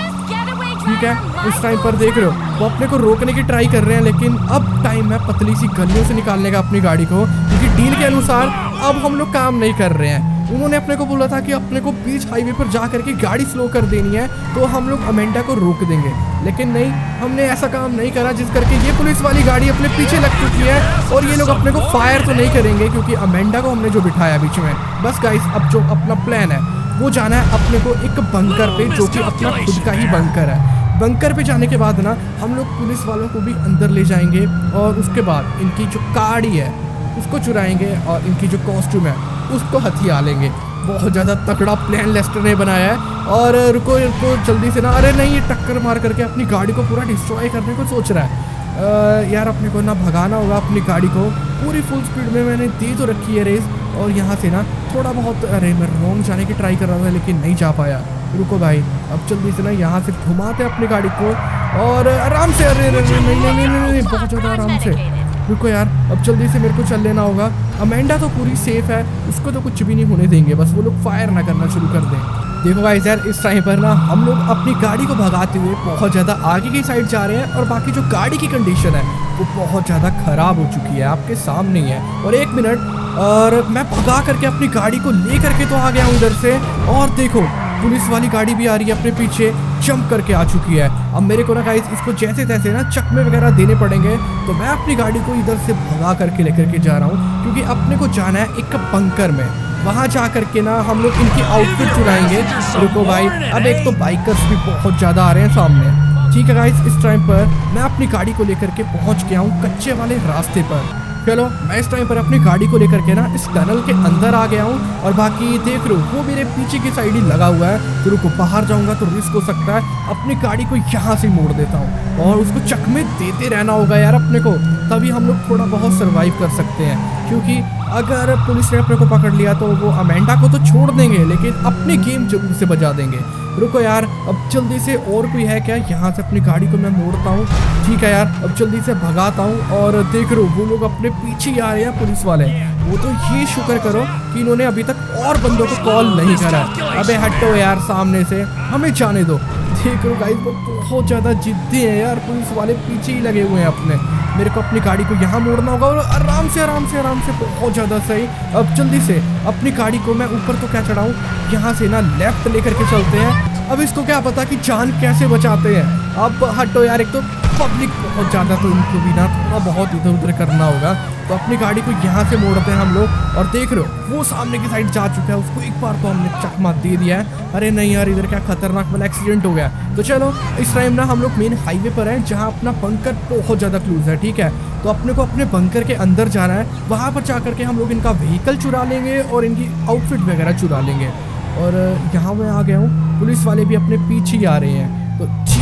ठीक है इस टाइम पर देख रहे हो, वो अपने को रोकने की ट्राई कर रहे हैं, लेकिन अब टाइम है पतली सी गलियों से निकालने का अपनी गाड़ी को, क्योंकि डील के अनुसार अब हम लोग काम नहीं कर रहे हैं। उन्होंने अपने को बोला था कि अपने को बीच हाईवे पर जा करके गाड़ी स्लो कर देनी है तो हम लोग अमेंडा को रोक देंगे। लेकिन नहीं, हमने ऐसा काम नहीं करा जिस करके ये पुलिस वाली गाड़ी अपने पीछे लग चुकी है और ये लोग अपने को फायर तो नहीं करेंगे क्योंकि अमेंडा को हमने जो बिठाया बीच में। बस गाइस अब जो अपना प्लान है, वो जाना है अपने को एक बंकर पे जो कि अपना खुद का ही बंकर है। बंकर पे जाने के बाद ना, हम लोग पुलिस वालों को भी अंदर ले जाएँगे और उसके बाद इनकी जो गाड़ी है उसको चुराएँगे और इनकी जो कॉस्ट्यूम है उसको हथिया लेंगे। बहुत ज़्यादा तगड़ा प्लान लेस्टर ने बनाया है। और रुको इनको जल्दी से ना। अरे नहीं ये टक्कर मार करके अपनी गाड़ी को पूरा डिस्ट्रॉय करने को सोच रहा है। आ, यार अपने को ना भगाना होगा अपनी गाड़ी को। पूरी फुल स्पीड में मैंने दी तो रखी है रेस और यहाँ से ना थोड़ा बहुत अरे मैं रोंग जाने की ट्राई कर रहा था लेकिन नहीं जा पाया। रुको भाई अब जल्दी से ना यहाँ से घुमाते अपनी गाड़ी को। और आराम से अरे नहीं नहीं नहीं नहीं बहुत ज़्यादा आराम से। रुको यार, अब जल्दी से मेरे को चल लेना होगा। अमेंडा तो पूरी सेफ़ है, उसको तो कुछ भी नहीं होने देंगे, बस वो लोग फायर ना करना शुरू कर दें। देखो भाई यार, इस टाइम पर ना हम लोग अपनी गाड़ी को भगाते हुए बहुत ज़्यादा आगे की साइड जा रहे हैं और बाकी जो गाड़ी की कंडीशन है, वो बहुत ज़्यादा खराब हो चुकी है, आपके सामने ही है। और एक मिनट और मैं भगा करके अपनी गाड़ी को ले करके तो आ गया हूँ उधर से। और देखो पुलिस वाली गाड़ी भी आ रही है, अपने पीछे जंप करके आ चुकी है। अब मेरे को ना गाइस इसको जैसे तैसे ना चकमे वगैरह देने पड़ेंगे तो मैं अपनी गाड़ी को इधर से भगा करके लेकर के जा रहा हूँ, क्योंकि अपने को जाना है एक बंकर में। वहाँ जा करके ना हम लोग इनकी आउटफिट चुराएँगे। रुको भाई, अब एक तो बाइकर्स भी बहुत ज़्यादा आ रहे हैं सामने। ठीक है गाइस इस टाइम पर मैं अपनी गाड़ी को लेकर के पहुँच गया हूँ कच्चे वाले रास्ते पर। चलो, मैं इस टाइम पर अपनी गाड़ी को लेकर के ना इस टनल के अंदर आ गया हूँ और बाकी देख लो वो मेरे पीछे की साइड ही लगा हुआ है। तो रुको, बाहर जाऊँगा तो रिस्क हो सकता है। अपनी गाड़ी को यहाँ से मोड़ देता हूँ और उसको चकमे देते रहना होगा यार अपने को, तभी हम लोग थोड़ा बहुत सर्वाइव कर सकते हैं। क्योंकि अगर पुलिस ने अपने को पकड़ लिया तो वो अमेंडा को तो छोड़ देंगे, लेकिन अपने गेम ज़रूर से बजा देंगे। रुको यार, अब जल्दी से और कोई है क्या? यहाँ से अपनी गाड़ी को मैं मोड़ता हूँ। ठीक है यार, अब जल्दी से भगाता हूँ और देख रो वो लोग अपने पीछे ही आ रहे हैं पुलिस वाले। वो तो ये शुक्र करो कि इन्होंने अभी तक और बंदों को कॉल नहीं करा। अबे हटो यार, सामने से हमें जाने दो। देख रो गाइस, वो बहुत ज़्यादा जिद्दी है यार, पुलिस वाले पीछे ही लगे हुए हैं अपने। मेरे को अपनी गाड़ी को यहाँ मोड़ना होगा और आराम से आराम से आराम से, बहुत ज़्यादा सही। अब जल्दी से अपनी गाड़ी को मैं ऊपर तो क्या चढ़ाऊँ? यहाँ से ना लेफ़्ट लेकर के चलते हैं। अब इसको क्या पता कि जान कैसे बचाते हैं? अब हटो यार, एक तो पब्लिक बहुत ज़्यादा तो इनको भी ना थोड़ा बहुत इधर उधर करना होगा। तो अपनी गाड़ी को यहाँ से मोड़ते हैं हम लोग और देख रहे हो, वो सामने की साइड जा चुका है, उसको एक बार तो हमने चकमा दे दिया है। अरे नहीं यार, इधर क्या खतरनाक वाला एक्सीडेंट हो गया। तो चलो, इस टाइम ना हम लोग मेन हाईवे पर हैं, जहाँ अपना बंकर बहुत ज़्यादा क्लूज है, ठीक है? तो अपने को अपने बंकर के अंदर जाना है, वहाँ पर जा करके हम लोग इनका व्हीकल चुरा लेंगे और इनकी आउटफिट वगैरह चुरा लेंगे। और यहाँ मैं आ गया हूँ, पुलिस वाले भी अपने पीछे ही आ रहे हैं।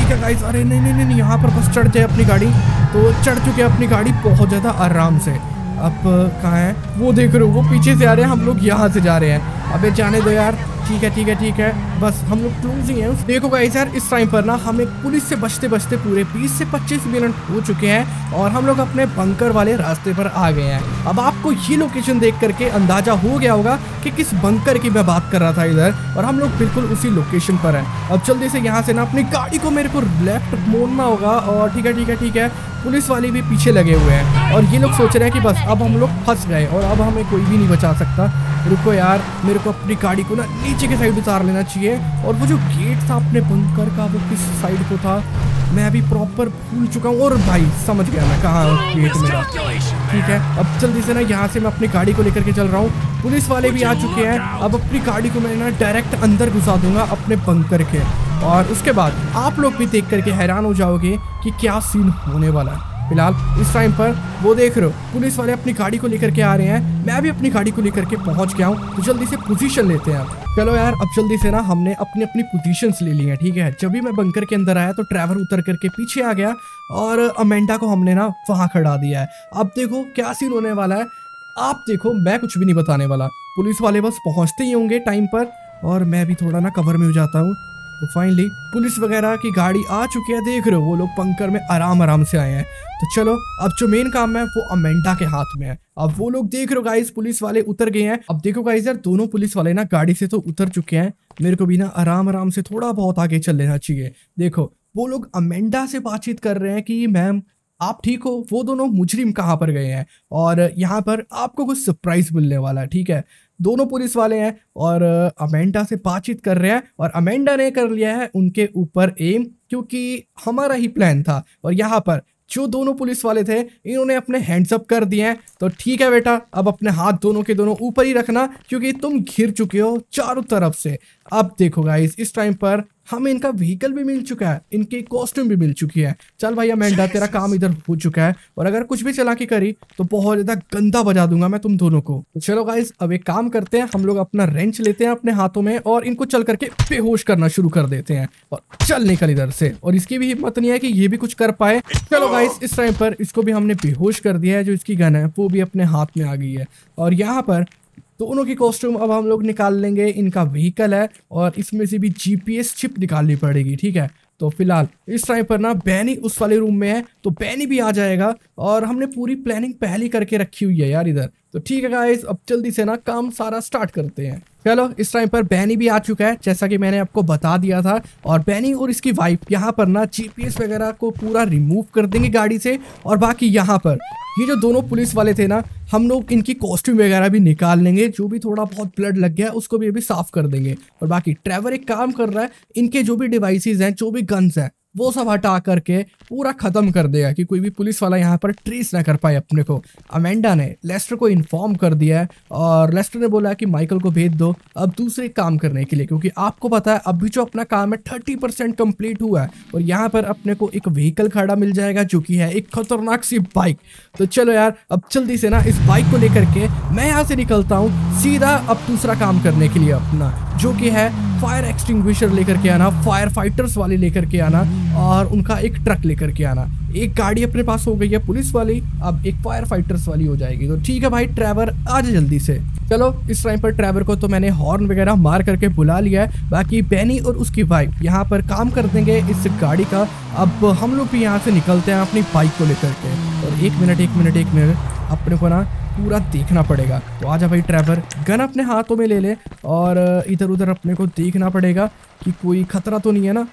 ठीक है गाइस अरे, नहीं नहीं नहीं यहाँ पर बस चढ़ जाए अपनी गाड़ी। तो चढ़ चुके अपनी गाड़ी बहुत ज़्यादा आराम से। अब कहाँ है? वो देख रहे हो, वो पीछे से आ रहे हैं, हम लोग यहाँ से जा रहे हैं। अबे जाने दो यार। ठीक है ठीक है ठीक है। बस हम लोग क्लोज ही। हैं देखो गाइस यार, इस टाइम पर ना हमें पुलिस से बचते बचते पूरे 20 से 25 मिनट हो चुके हैं और हम लोग अपने बंकर वाले रास्ते पर आ गए हैं। अब आपको ये लोकेशन देख करके अंदाज़ा हो गया होगा कि किस बंकर की मैं बात कर रहा था इधर और हम लोग बिल्कुल उसी लोकेशन पर हैं। अब जल्दी से यहाँ से ना अपनी गाड़ी को मेरे को लेफ़्ट मोड़ना होगा और ठीक है ठीक है ठीक है। पुलिस वाले भी पीछे लगे हुए हैं और ये लोग सोच रहे हैं कि बस अब हम लोग फंस गए और अब हमें कोई भी नहीं बचा सकता। रुको यार मेरे को अपनी गाड़ी को ना नीचे के साइड उतार लेना चाहिए। और वो जो गेट था अपने बंकर का वो किस साइड को था? मैं अभी प्रॉपर भूल चुका हूँ और भाई समझ गया मैं कहाँ गेट मेरा। ठीक है अब जल्दी से ना यहाँ से मैं अपनी गाड़ी को लेकर के चल रहा हूँ। पुलिस वाले भी आ चुके हैं। अब अपनी गाड़ी को मैं ना डायरेक्ट अंदर घुसा दूँगा अपने बंकर के और उसके बाद आप लोग भी देख करके हैरान हो जाओगे कि क्या सीन होने वाला है। फ़िलहाल इस टाइम पर वो देख रहे हो, पुलिस वाले अपनी गाड़ी को लेकर के आ रहे हैं। मैं भी अपनी गाड़ी को लेकर के पहुँच गया हूँ तो जल्दी से पोजीशन लेते हैं चलो यार, अब जल्दी से ना हमने अपनी अपनी पोजीशंस ले ली हैं, ठीक है? जब भी मैं बंकर के अंदर आया तो ड्राइवर उतर करके पीछे आ गया और अमेंडा को हमने ना वहाँ खड़ा दिया है। अब देखो क्या सीन होने वाला है। आप देखो, मैं कुछ भी नहीं बताने वाला। पुलिस वाले बस पहुँचते ही होंगे टाइम पर और मैं भी थोड़ा ना कवर में हो जाता हूँ। तो फाइनली पुलिस वगैरह की गाड़ी आ चुकी है, देख रहे हो, वो लोग पंकर में आराम आराम से आए हैं। तो चलो, अब जो मेन काम है, वो अमेंडा के हाथ में है। अब वो लोग देख रहे हो गाइस पुलिस वाले उतर गए हैं। अब देखो गाइस यार, दोनों पुलिस वाले ना गाड़ी से तो उतर चुके हैं। मेरे को भी ना आराम आराम से थोड़ा बहुत आगे चल लेना चाहिए। देखो, वो लोग अमेंडा से बातचीत कर रहे हैं कि, मैम, आप ठीक हो? वो दोनों मुजरिम कहाँ पर गए हैं? और यहाँ पर आपको कुछ सरप्राइज़ मिलने वाला है, ठीक है? दोनों पुलिस वाले हैं और अमेंडा से बातचीत कर रहे हैं और अमेंडा ने कर लिया है उनके ऊपर एम क्योंकि हमारा ही प्लान था और यहाँ पर जो दोनों पुलिस वाले थे, इन्होंने अपने हैंड्सअप कर दिए हैं। तो ठीक है बेटा, अब अपने हाथ दोनों के दोनों ऊपर ही रखना क्योंकि तुम घिर चुके हो चारों तरफ़ से। अब देखो गाइस इस टाइम पर हमें इनका व्हीकल भी मिल चुका है इनके कॉस्ट्यूम भी मिल चुकी है। चल भाई अमेंडा तेरा काम इधर हो चुका है। और अगर कुछ भी चला के करी तो बहुत ज़्यादा गंदा बजा दूँगा मैं तुम दोनों को। तो चलो गाइस अब एक काम करते हैं हम लोग अपना रेंच लेते हैं अपने हाथों में और इनको चल करके बेहोश करना शुरू कर देते हैं। और चल निकल इधर से। और इसकी भी हिम्मत नहीं है कि ये भी कुछ कर पाए। चलो गाइस इस टाइम पर इसको भी हमने बेहोश कर दिया है जो इसकी गन है वो भी अपने हाथ में आ गई है। और यहाँ पर दोनों की कॉस्ट्यूम अब हम लोग निकाल लेंगे, इनका व्हीकल है और इसमें से भी जीपीएस चिप निकालनी पड़ेगी, ठीक है? तो फ़िलहाल इस टाइम पर ना बैनी उस वाले रूम में है तो बैनी भी आ जाएगा और हमने पूरी प्लानिंग पहली करके रखी हुई है यार इधर। तो ठीक है गाइस अब जल्दी से ना काम सारा स्टार्ट करते हैं। चलो, इस टाइम पर बैनी भी आ चुका है, जैसा कि मैंने आपको बता दिया था। और बैनी और इसकी वाइफ यहाँ पर ना जीपीएस वगैरह को पूरा रिमूव कर देंगे गाड़ी से और बाकी यहाँ पर। ये जो दोनों पुलिस वाले थे ना, हम लोग इनकी कॉस्ट्यूम वगैरह भी निकाल लेंगे, जो भी थोड़ा बहुत ब्लड लग गया है उसको भी अभी साफ़ कर देंगे। और बाकी ट्रैवल एक काम कर रहा है, इनके जो भी डिवाइसेज हैं, जो भी गन्स हैं वो सब हटा करके पूरा खत्म कर देगा कि कोई भी पुलिस वाला यहाँ पर ट्रेस ना कर पाए अपने को। अमेंडा ने लेस्टर को इन्फॉर्म कर दिया है और लेस्टर ने बोला कि माइकल को भेज दो, अब दूसरे काम करने के लिए, क्योंकि आपको पता है, अभी जो अपना काम है थर्टी परसेंट कंप्लीट हुआ है और यहाँ पर अपने को एक व्हीकल खड़ा मिल जाएगा, जो कि है एक खतरनाक सी बाइक तो चलो यार, अब जल्दी से ना इस बाइक को लेकर के मैं यहाँ से निकलता हूँ सीधा अब दूसरा काम करने के लिए अपना, जो कि है फायर एक्सटिंग्विशर लेकर के आना फायर फाइटर्स वाले लेकर के आना। और उनका एक ट्रक लेकर के आना। एक गाड़ी अपने पास हो गई है पुलिस वाली, अब एक फायर फाइटर्स वाली हो जाएगी। तो ठीक है भाई ट्रैवर आ जल्दी से। चलो, इस टाइम पर ट्रैवर को तो मैंने हॉर्न वगैरह मार करके बुला लिया है। बाकी बैनी और उसकी बाइक यहाँ पर काम कर देंगे इस गाड़ी का। अब हम लोग भी यहाँ से निकलते हैं अपनी बाइक को लेकर के। और एक मिनट एक मिनट एक मिनट अपने को ना पूरा देखना पड़ेगा। तो आजा भाई ट्रैवर गन अपने हाथों में ले ले और इधर उधर अपने को देखना पड़ेगा कि कोई खतरा तो नहीं है ना?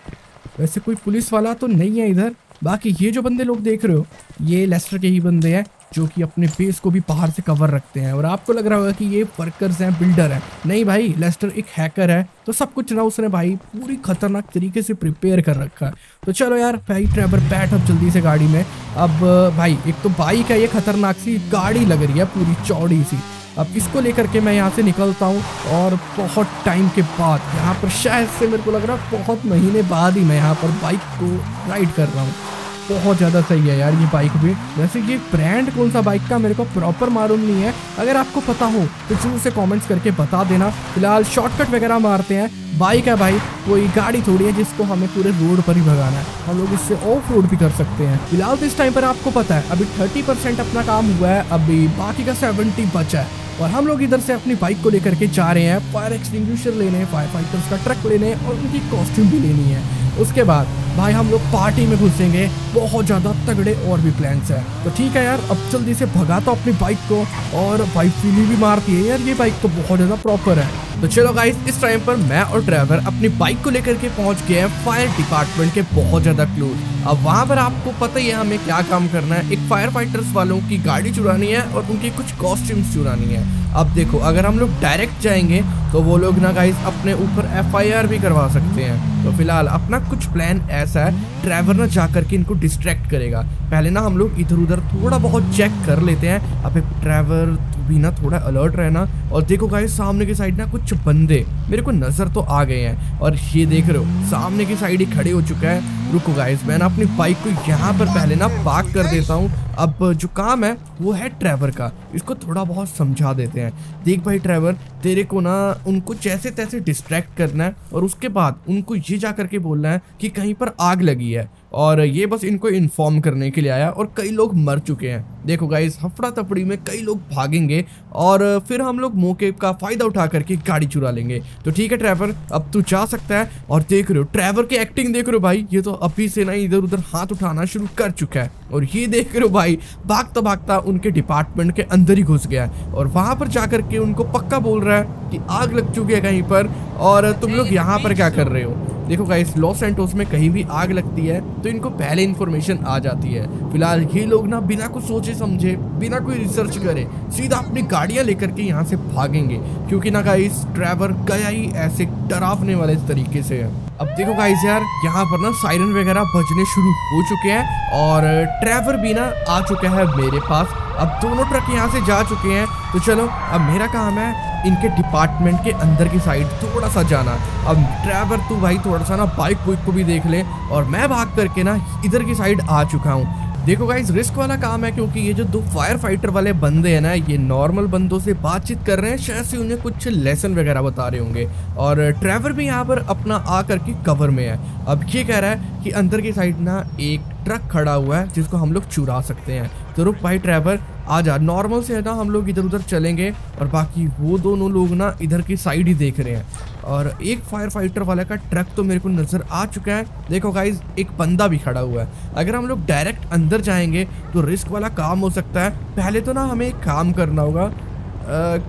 वैसे कोई पुलिस वाला तो नहीं है इधर। बाकी ये जो बंदे लोग देख रहे हो, ये लेस्टर के ही बंदे हैं, जो कि अपने बेस को भी बाहर से कवर रखते हैं। और आपको लग रहा होगा कि ये वर्कर्स हैं बिल्डर हैं। नहीं भाई लेस्टर एक हैकर है तो सब कुछ ना उसने भाई पूरी खतरनाक तरीके से प्रिपेयर कर रखा है। तो चलो यार, भाई ड्राइवर बैठ अब जल्दी से गाड़ी में। अब, भाई, एक तो बाइक है, ये खतरनाक सी गाड़ी लग रही है, पूरी चौड़ी सी। अब इसको लेकर के मैं यहाँ से निकलता हूँ और बहुत टाइम के बाद, यहाँ पर शायद से मेरे को लग रहा है बहुत महीने बाद ही मैं यहाँ पर बाइक को राइड कर रहा हूँ। बहुत ज़्यादा सही है यार ये बाइक भी। वैसे ये ब्रांड कौन सा बाइक का मेरे को प्रॉपर मालूम नहीं है। अगर आपको पता हो तो ज़रूर से कमेंट्स करके बता देना। फ़िलहाल शॉर्टकट वगैरह मारते हैं। बाइक है भाई, कोई गाड़ी थोड़ी है जिसको हमें पूरे रोड पर ही भगाना है। हम लोग इससे ऑफ़ रोड भी कर सकते हैं। फ़िलहाल तो इस टाइम पर आपको पता है, अभी थर्टी परसेंट अपना काम हुआ है। अभी बाकी का सेवेंटी बचा है। और हम लोग इधर से अपनी बाइक को लेकर के जा रहे हैं। फायर एक्सटिंग्विशर लेने फायर फाइटर्स का ट्रक लेने और उनकी कॉस्ट्यूम भी लेनी है। उसके बाद भाई हम लोग पार्टी में घुसेंगे। बहुत ज़्यादा तगड़े और भी प्लान्स है। तो ठीक है यार, अब जल्दी से भगाता अपनी बाइक को और बाइक फीली भी मारती है यार, ये बाइक तो बहुत ज़्यादा प्रॉपर है। तो चलो गाइस इस टाइम पर मैं और ड्राइवर अपनी बाइक को लेकर के पहुँच गए हैं फायर डिपार्टमेंट के बहुत ज़्यादा क्लोज अब वहाँ पर आपको पता ही है हमें क्या काम करना है। एक फायर फाइटर्स वालों की गाड़ी चुरानी है और उनकी कुछ कॉस्ट्यूम्स चुरानी है। अब देखो, अगर हम लोग डायरेक्ट जाएँगे तो वो लोग ना गाइस अपने ऊपर एफआईआर भी करवा सकते हैं। तो फ़िलहाल अपना कुछ प्लान ऐसा है ड्राइवर ना जा करके इनको डिस्ट्रैक्ट करेगा। पहले ना हम लोग इधर उधर थोड़ा बहुत चेक कर लेते हैं। अब ड्राइवर भी ना थोड़ा अलर्ट रहना। और देखो गाइस सामने की साइड ना कुछ बंदे, मेरे को नज़र तो आ गए हैं। और ये देख रहे हो, सामने की साइड ही खड़े हो चुका है। रुको गाइस मैं ना अपनी बाइक को यहाँ पर पहले ना पार्क कर देता हूँ। अब जो काम है, वो है ट्रैवर का। इसको थोड़ा बहुत समझा देते हैं। देख भाई ट्रैवर तेरे को ना उनको जैसे तैसे डिस्ट्रैक्ट करना है और उसके बाद उनको ये जा करके बोलना है कि कहीं पर आग लगी है। और ये बस इनको इन्फॉर्म करने के लिए आया और कई लोग मर चुके हैं। देखो गाइस हफड़ा तफड़ी में कई लोग भागेंगे और फिर हम लोग मौके का फ़ायदा उठा करके गाड़ी चुरा लेंगे। तो ठीक है ड्राइवर अब तू जा सकता है और देख रहे हो ड्राइवर की एक्टिंग देख रहे हो भाई, ये तो अभी से ना इधर उधर हाथ उठाना शुरू कर चुका है। और ये देख रहे हो भाई भागता भागता उनके डिपार्टमेंट के अंदर ही घुस गया है और वहाँ पर जाकर के उनको पक्का बोल रहा है कि आग लग चुकी है कहीं पर और तुम लोग यहाँ पर क्या कर रहे हो? देखो गाइस लॉस सेंटोस में कहीं भी आग लगती है तो इनको पहले इन्फॉर्मेशन आ जाती है। फ़िलहाल ये लोग ना बिना कुछ सोचे समझे, बिना कोई रिसर्च करे, सीधा अपनी गाड़ियाँ लेकर के यहाँ से भागेंगे। क्योंकि ना गाइस ड्राइवर गया ही ऐसे डरावने वाले तरीके से। है अब देखो गाइस यार, यहाँ पर ना साइरन वगैरह बजने शुरू हो चुके हैं, और ड्राइवर भी ना आ चुका है मेरे पास। अब दोनों ट्रक यहाँ से जा चुके हैं। तो चलो, अब मेरा काम है इनके डिपार्टमेंट के अंदर की साइड थोड़ा सा जाना। अब ड्राइवर तू भाई थोड़ा सा ना बाइक बुइक को भी देख ले और मैं भाग करके ना इधर की साइड आ चुका हूँ। देखो गाइस रिस्क वाला काम है क्योंकि ये जो दो फायर फाइटर वाले बंदे हैं ना, ये नॉर्मल बंदों से बातचीत कर रहे हैं। शायद से उन्हें कुछ लेसन वगैरह बता रहे होंगे। और ड्राइवर भी यहाँ पर अपना आ करके कवर में है। अब ये कह रहा है कि अंदर की साइड ना एक ट्रक खड़ा हुआ है जिसको हम लोग चुरा सकते हैं। तो रुक भाई ड्राइवर आ जा नॉर्मल से है ना, हम लोग इधर उधर चलेंगे और बाकी वो दोनों लोग ना इधर की साइड ही देख रहे हैं। और एक फायर फाइटर वाला का ट्रक तो मेरे को नज़र आ चुका है। देखो गाइज़ एक बंदा भी खड़ा हुआ है। अगर हम लोग डायरेक्ट अंदर जाएँगे तो रिस्क वाला काम हो सकता है। पहले तो ना हमें एक काम करना होगा।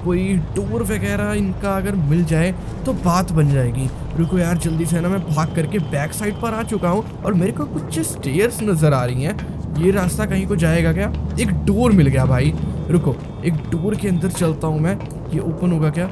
कोई डोर वगैरह इनका अगर मिल जाए तो बात बन जाएगी। रुको यार, जल्दी से ना, मैं भाग करके बैक साइड पर आ चुका हूँ और मेरे को कुछ स्टेयर्स नज़र आ रही हैं। ये रास्ता कहीं को जाएगा क्या? एक डोर मिल गया भाई। रुको, एक डोर के अंदर चलता हूँ मैं। ये ओपन होगा क्या?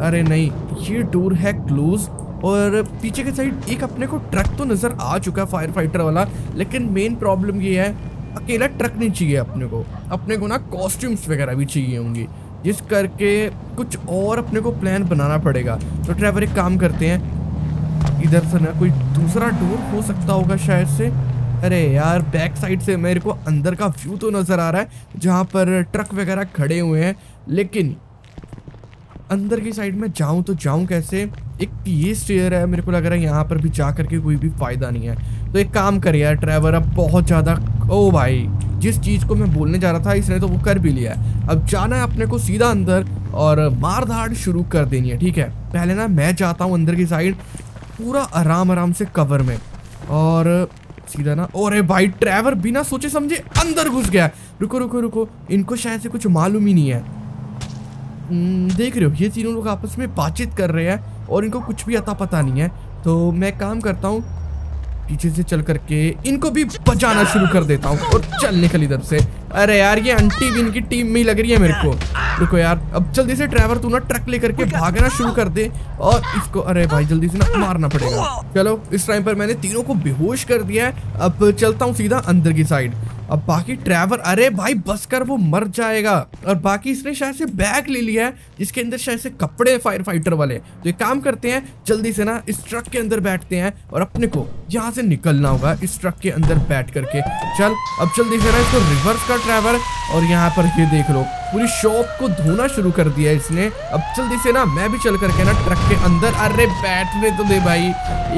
अरे नहीं, ये डोर है क्लोज। और पीछे के साइड एक अपने को ट्रक तो नज़र आ चुका है फायर फाइटर वाला। लेकिन मेन प्रॉब्लम ये है, अकेला ट्रक नहीं चाहिए अपने को। अपने को ना कॉस्ट्यूम्स वगैरह भी चाहिए होंगी। जिस करके कुछ और अपने को प्लान बनाना पड़ेगा। तो ड्राइवर एक काम करते हैं, इधर से ना कोई दूसरा डोर हो सकता होगा शायद से। अरे यार बैक साइड से मेरे को अंदर का व्यू तो नज़र आ रहा है, जहाँ पर ट्रक वगैरह खड़े हुए हैं, लेकिन अंदर की साइड में जाऊँ तो जाऊँ कैसे? एक ये स्टेयर है, मेरे को लग रहा है यहाँ पर भी जा करके कोई भी फ़ायदा नहीं है। तो एक काम कर यार ड्राइवर अब बहुत ज़्यादा ओ भाई, जिस चीज़ को मैं बोलने जा रहा था, इसने तो वो कर भी लिया है। अब जाना है अपने को सीधा अंदर और मार धाड़ शुरू कर देनी है, ठीक है? पहले ना मैं जाता हूँ अंदर की साइड पूरा आराम आराम से कवर में। और सीधा ना और भाई ड्राइवर बिना सोचे समझे अंदर घुस गया। रुको रुको रुको इनको शायद से कुछ मालूम ही नहीं है। हम्म, देख रहे हो ये तीनों लोग आपस में बातचीत कर रहे हैं और इनको कुछ भी अता पता नहीं है। तो मैं काम करता हूँ पीछे से चल करके इनको भी बचाना शुरू कर देता हूँ और चल निकल इधर से। अरे यार, ये आंटी भी इनकी टीम में ही लग रही है मेरे को। रुको यार, अब जल्दी से ड्राइवर तू ना ट्रक लेकर के भागना शुरू कर दे और इसको, अरे भाई, जल्दी से ना मारना पड़ेगा। चलो, इस टाइम पर मैंने तीनों को बेहोश कर दिया है। अब चलता हूँ सीधा अंदर की साइड अब बाकी ड्राइवर अरे भाई, बस कर, वो मर जाएगा। और बाकी इसने शायद से बैग ले लिया है, जिसके अंदर शायद से कपड़े फायर फाइटर वाले। तो एक काम करते हैं, जल्दी से ना इस ट्रक के अंदर बैठते हैं और अपने को यहाँ से निकलना होगा, इस ट्रक के अंदर बैठ करके। चल, अब जल्दी से ना इसको रिवर्स कर ड्राइवर और यहाँ पर ये देख लो। पूरी शॉप को धोना शुरू कर दिया इसने। अब जल्दी से ना, मैं भी चल करके ना ट्रक के अंदर, अरे बैठने तो दे भाई।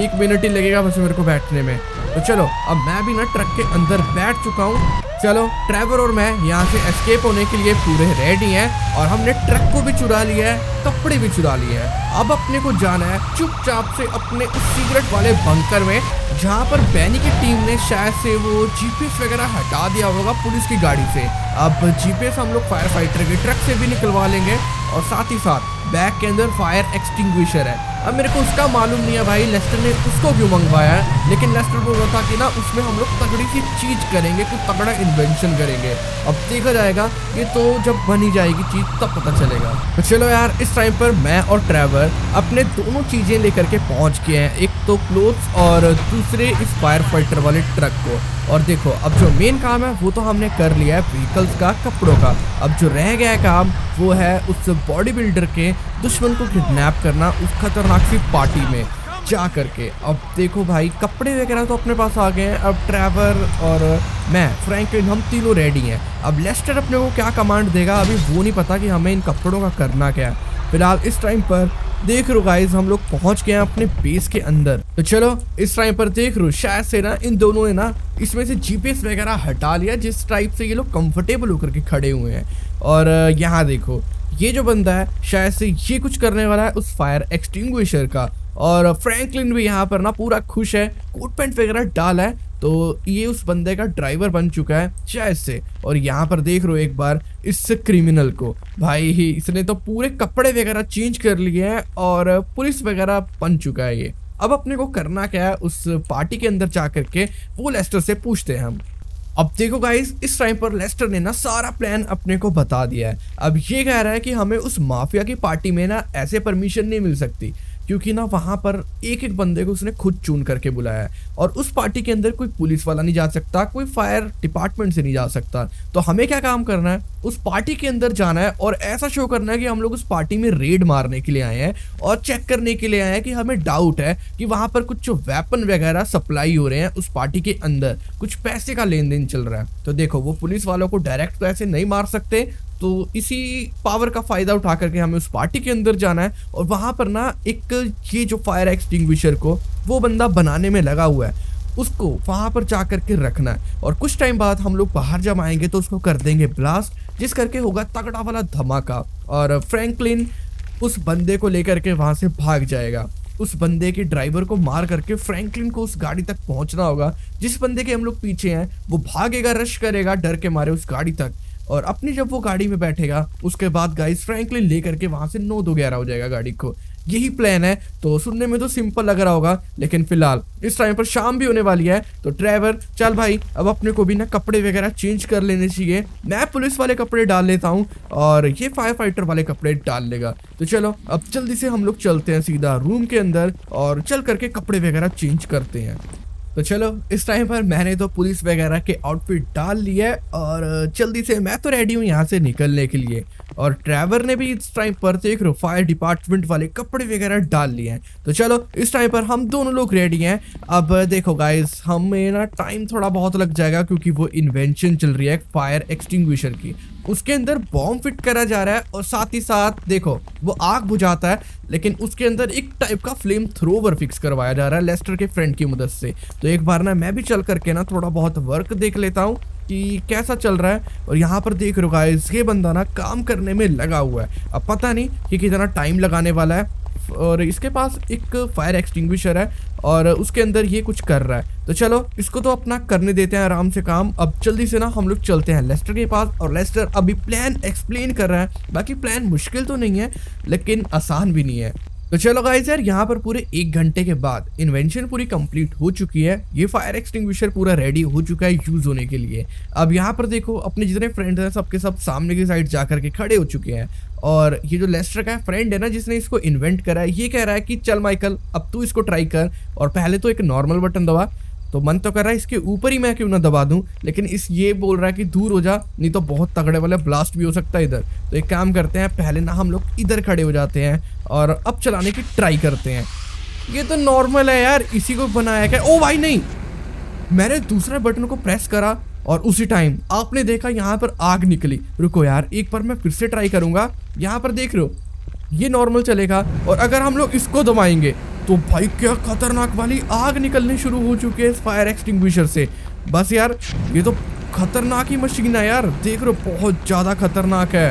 एक मिनट ही लगेगा बस मेरे को बैठने में। तो चलो, अब मैं भी ना ट्रक के अंदर बैठ चुका हूँ। चलो, ट्रैवर और मैं यहाँ से एस्केप होने के लिए पूरे रेडी हैं और हमने ट्रक को भी चुरा लिया है, कपड़े भी चुरा लिए हैं। अब अपने को जाना है चुपचाप से अपने उस सिगरेट वाले बंकर में जहाँ पर बैनी की टीम ने शायद से वो जीपीएस वगैरह हटा दिया होगा पुलिस की गाड़ी से। अब जीपीएस हम लोग फायर फाइटर के ट्रक से भी निकलवा लेंगे और साथ ही साथ बैग के अंदर फायर एक्सटिंग्विशर है। अब मेरे को उसका मालूम नहीं है भाई, लेस्टर ने उसको क्यों मंगवाया है? लेकिन लेस्टर बोल रहा था कि ना, उसमें हम लोग तगड़ी सी चीज़ करेंगे, कुछ तगड़ा इन्वेंशन करेंगे। अब देखा जाएगा ये तो जब बनी जाएगी चीज़, तब पता चलेगा। तो चलो यार, इस टाइम पर मैं और ट्रैवर अपने दोनों चीज़ें लेकर के पहुँच गए हैं। एक तो क्लोथ्स और दूसरे इस फायर फाइटर वाले ट्रक को। और देखो, अब जो मेन काम है, वो तो हमने कर लिया है व्हीकल्स का, कपड़ों का। अब जो रह गया काम, वो है उस बॉडी बिल्डर के दुश्मन को किडनैप करना, उस खतरनाक सी पार्टी में जा करके अब देखो भाई कपड़े वगैरह तो अपने पास आ गए हैं अब ट्रैवर और मैं फ्रैंकलिन हम तीनों रेडी हैं अब लेस्टर अपने को क्या कमांड देगा अभी वो नहीं पता कि हमें इन कपड़ों का करना क्या है फ़िलहाल इस टाइम पर देख रो गाइस हम लोग पहुँच गए हैं अपने बेस के अंदर तो चलो इस टाइम पर देख रो शायद से ना इन दोनों ने ना इसमें से जीपीएस वगैरह हटा लिया जिस टाइप से ये लोग कंफर्टेबल होकर के खड़े हुए हैं और यहाँ देखो, ये जो बंदा है, शायद से ये कुछ करने वाला है उस फायर एक्सटिंग्विशर का। और फ्रैंकलिन भी यहाँ पर ना पूरा खुश है कोट पैंट वगैरह डाला है तो ये उस बंदे का ड्राइवर बन चुका है, शायद से। और यहाँ पर देख रो एक बार, इस क्रिमिनल को। भाई ही इसने तो पूरे कपड़े वगैरह चेंज कर लिए हैं और पुलिस वगैरह बन चुका है ये। अब अपने को करना क्या है, उस पार्टी के अंदर जा करके वो लेस्टर से पूछते हैं हम। अब देखो गाइस इस टाइम पर लेस्टर ने ना सारा प्लान अपने को बता दिया है। अब ये कह रहा है कि हमें उस माफिया की पार्टी में ना ऐसे परमिशन नहीं मिल सकती। क्योंकि ना वहाँ पर एक एक बंदे को उसने खुद चुन करके बुलाया है। और उस पार्टी के अंदर कोई पुलिस वाला नहीं जा सकता, कोई फायर डिपार्टमेंट से नहीं जा सकता। तो हमें क्या काम करना है? उस पार्टी के अंदर जाना है और ऐसा शो करना है कि हम लोग उस पार्टी में रेड मारने के लिए आए हैं और चेक करने के लिए आए हैं कि हमें डाउट है कि वहाँ पर कुछ वेपन वगैरह सप्लाई हो रहे हैं उस पार्टी के अंदर। कुछ पैसे का लेन देन चल रहा है। तो देखो, वो पुलिस वालों को डायरेक्ट तो ऐसे नहीं मार सकते तो इसी पावर का फ़ायदा उठा करके हमें उस पार्टी के अंदर जाना है और वहाँ पर ना एक ये जो फायर एक्सटिंग्विशर को, वो बंदा बनाने में लगा हुआ है। उसको वहाँ पर जा करके रखना है और कुछ टाइम बाद हम लोग बाहर जब आएँगे तो उसको कर देंगे ब्लास्ट जिस करके होगा तगड़ा वाला धमाका और फ्रैंकलिन उस बंदे को लेकर के वहाँ से भाग जाएगा। उस बंदे के ड्राइवर को मार करके फ्रैंकलिन को उस गाड़ी तक पहुँचना होगा। जिस बंदे के हम लोग पीछे हैं, वो भागेगा रश करेगा, डर के मारे उस गाड़ी तक। और अपनी जब वो गाड़ी में बैठेगा, उसके बाद गाइस फ्रैंकलिन लेकर के वहाँ से नौ दो ग्यारह हो जाएगा गाड़ी को। यही प्लान है। तो सुनने में तो सिंपल लग रहा होगा, लेकिन फ़िलहाल इस टाइम पर शाम भी होने वाली है। तो ड्राइवर चल भाई, अब अपने को भी ना कपड़े वगैरह चेंज कर लेने चाहिए। मैं पुलिस वाले कपड़े डाल लेता हूँ और ये फायर फाइटर वाले कपड़े डाल लेगा। तो चलो, अब जल्दी से हम लोग चलते हैं सीधा रूम के अंदर और चल करके कपड़े वगैरह चेंज करते हैं। तो चलो, इस टाइम पर मैंने तो पुलिस वगैरह के आउटफिट डाल लिया है और जल्दी से मैं तो रेडी हूँ यहाँ से निकलने के लिए। और ड्राइवर ने भी इस टाइम पर देख रो फायर डिपार्टमेंट वाले कपड़े वगैरह डाल लिए हैं। तो चलो, इस टाइम पर हम दोनों लोग रेडी हैं। अब देखो गाइस हमें ना टाइम थोड़ा बहुत लग जाएगा क्योंकि वो इन्वेंशन चल रही है फायर एक्सटिंग्विशर की। उसके अंदर बॉम्ब फिट करा जा रहा है और साथ ही साथ, देखो, वो आग बुझाता है, लेकिन उसके अंदर एक टाइप का फ्लेम थ्रोवर फिक्स करवाया जा रहा है लेस्टर के फ्रेंड की मदद से। तो एक बार ना मैं भी चल करके ना थोड़ा बहुत वर्क देख लेता हूँ कि कैसा चल रहा है। और यहाँ पर देख रहे गाइस ये बंदा ना काम करने में लगा हुआ है। अब पता नहीं कि कितना टाइम लगाने वाला है। और इसके पास एक फायर एक्सटिंग्विशर है और उसके अंदर ये कुछ कर रहा है। तो चलो, इसको तो अपना करने देते हैं आराम से काम। अब जल्दी से ना हम लोग चलते हैं लेस्टर के पास और लेस्टर अभी प्लान एक्सप्लेन कर रहा है। बाकी प्लान मुश्किल तो नहीं है, लेकिन आसान भी नहीं है। तो चलो गाइज़ यार, यहाँ पर पूरे एक घंटे के बाद इन्वेंशन पूरी कंप्लीट हो चुकी है। ये फायर एक्सटिंग्विशर पूरा रेडी हो चुका है यूज़ होने के लिए। अब यहाँ पर देखो, अपने जितने फ्रेंड्स हैं, सबके सब सामने की साइड जा करके खड़े हो चुके हैं। और ये जो लेस्टर का फ्रेंड है ना, जिसने इसको इन्वेंट करा है, ये कह रहा है कि, चल माइकल अब तू इसको ट्राई कर और पहले तो एक नॉर्मल बटन दबा तो मन तो कर रहा है इसके ऊपर ही मैं क्यों ना दबा दूँ? लेकिन इस ये बोल रहा है कि दूर हो जा, नहीं तो बहुत तगड़े वाले ब्लास्ट भी हो सकता है इधर। तो एक काम करते हैं, पहले ना हम लोग इधर खड़े हो जाते हैं और अब चलाने की ट्राई करते हैं। ये तो नॉर्मल है यार, इसी को बनाया क्या ओ भाई नहीं! मैंने दूसरे बटन को प्रेस करा और उसी टाइम आपने देखा यहाँ पर आग निकली। रुको यार, एक बार मैं फिर से ट्राई करूँगा। यहाँ पर देख रहे हो, ये नॉर्मल चलेगा और अगर हम लोग इसको दबाएँगे तो भाई क्या खतरनाक वाली आग निकलने शुरू हो चुकी है इस फायर एक्सटिंग्विशर से। बस यार, ये तो खतरनाक ही मशीन है यार। देख रहे हो, बहुत ज़्यादा खतरनाक है।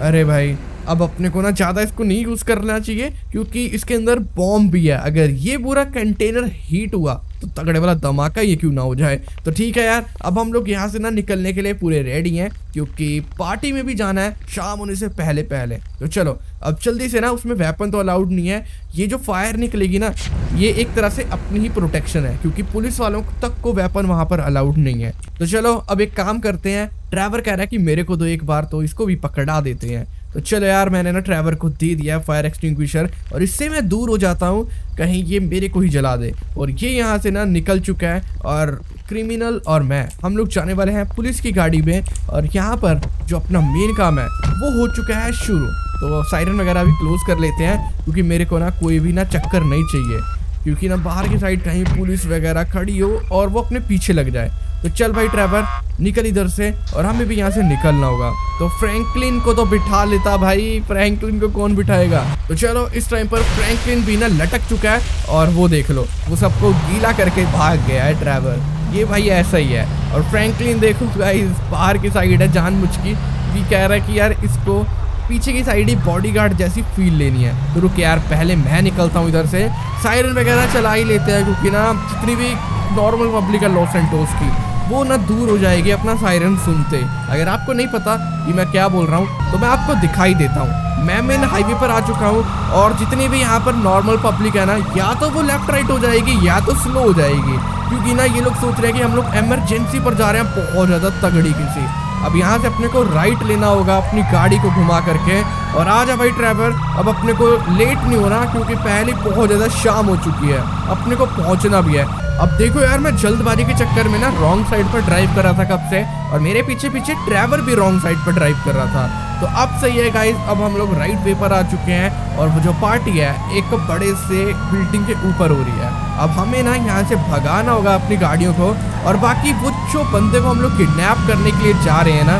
अरे भाई, अब अपने को ना ज़्यादा इसको नहीं यूज़ करना चाहिए, क्योंकि इसके अंदर बॉम्ब भी है। अगर ये पूरा कंटेनर हीट हुआ तो तगड़े वाला धमाका ये क्यों ना हो जाए? तो ठीक है यार, अब हम लोग यहाँ से ना निकलने के लिए पूरे रेडी हैं, क्योंकि पार्टी में भी जाना है शाम होने से पहले पहले। तो चलो, अब जल्दी से ना उसमें वेपन तो अलाउड नहीं है। ये जो फायर निकलेगी ना, ये एक तरह से अपनी ही प्रोटेक्शन है, क्योंकि पुलिस वालों तक को वेपन वहाँ पर अलाउड नहीं है। तो चलो, अब एक काम करते हैं ड्राइवर कह रहा है कि मेरे को दो एक बार तो इसको भी पकड़ा देते हैं। तो चलो यार, मैंने ना ड्राइवर को दे दिया फायर एक्सटिंग्विशर और इससे मैं दूर हो जाता हूँ, कहीं ये मेरे को ही जला दे। और ये यहाँ से ना निकल चुका है और क्रिमिनल और मैं, हम लोग जाने वाले हैं पुलिस की गाड़ी में और यहाँ पर जो अपना मेन काम है, वो हो चुका है शुरू। तो साइरन वगैरह भी क्लोज कर लेते हैं, क्योंकि मेरे को ना कोई भी ना चक्कर नहीं चाहिए। क्योंकि ना बाहर की साइड कहीं पुलिस वगैरह खड़ी हो और वो अपने पीछे लग जाए। तो चल भाई ड्राइवर निकल इधर से और हमें भी यहाँ से निकलना होगा। तो फ्रैंकलिन को तो बिठा लेता भाई। फ्रैंकलिन को कौन बिठाएगा? तो चलो, इस टाइम पर फ्रैंकलिन भी ना लटक चुका है और वो देख लो, वो सबको गीला करके भाग गया है ड्राइवर ये भाई ऐसा ही है। और फ्रैंकलिन देखो भाई बाहर की साइड है जान मुझ की। भी कह रहा है कि यार इसको पीछे की साइड ही बॉडीगार्ड जैसी फील लेनी है। तो रुक यार, पहले मैं निकलता हूँ इधर से। साइरन वगैरह चला ही लेते हैं क्योंकि ना, जितनी भी नॉर्मल पब्लिक है लॉस एंटोस की। वो ना दूर हो जाएगी अपना सायरन सुनते। अगर आपको नहीं पता कि मैं क्या बोल रहा हूँ तो मैं आपको दिखाई देता हूँ। मैं मेन हाईवे पर आ चुका हूँ और जितनी भी यहाँ पर नॉर्मल पब्लिक है ना, या तो वो लेफ़्ट राइट हो जाएगी, या तो स्लो हो जाएगी। क्योंकि ना ये लोग सोच रहे हैं कि हम लोग एमरजेंसी पर जा रहे हैं, बहुत ज़्यादा तगड़ी किसी। अब यहाँ से अपने को राइट लेना होगा, अपनी गाड़ी को घुमा करके। और आ जा भाई ड्राइवर अब अपने को लेट नहीं होना, क्योंकि पहले बहुत ज़्यादा शाम हो चुकी है। अपने को पहुँचना भी है। अब देखो यार, मैं जल्दबाजी के चक्कर में ना रॉन्ग साइड पर ड्राइव कर रहा था कब से, और मेरे पीछे पीछे ड्राइवर भी रॉन्ग साइड पर ड्राइव कर रहा था। तो अब सही है गाइस अब हम लोग राइट वे पर आ चुके हैं, और वो जो पार्टी है एक बड़े से बिल्डिंग के ऊपर हो रही है। अब हमें ना यहाँ से भगाना होगा अपनी गाड़ियों को, और बाकी वो जो बंदे को हम लोग किडनैप करने के लिए जा रहे हैं ना,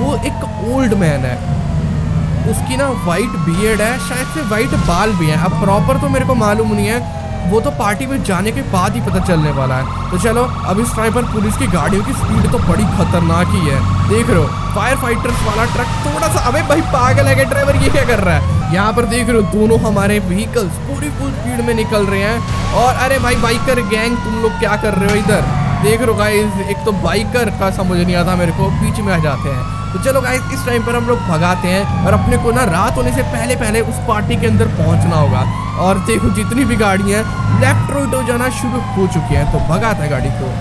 वो एक ओल्ड मैन है। उसकी ना वाइट बियर्ड है, शायद से वाइट बाल भी है। अब प्रॉपर तो मेरे को मालूम नहीं है वो तो पार्टी में जाने के बाद ही पता चलने वाला है। तो चलो, अब इस टाइम पर पुलिस की गाड़ियों की स्पीड तो बड़ी खतरनाक ही है। देख रहे हो फायर फाइटर्स वाला ट्रक थोड़ा सा अबे भाई पागल है ड्राइवर ये क्या कर रहा है? यहाँ पर देख रहे हो, दोनों हमारे व्हीकल्स पूरी फुल स्पीड में निकल रहे हैं। और अरे भाई बाइकर गैंग तुम लोग क्या कर रहे हो इधर? देख रहे हो गाइस एक तो बाइकर का समझ नहीं आता मेरे को बीच में आ जाते हैं। तो चलो गाइस इस टाइम पर हम लोग भगाते हैं और अपने को ना रात होने से पहले पहले उस पार्टी के अंदर पहुँचना होगा। और देखो जितनी भी गाड़ी लेफ़्ट रोड हो जाना शुरू हो चुकी है तो भगाते हैं गाड़ी को।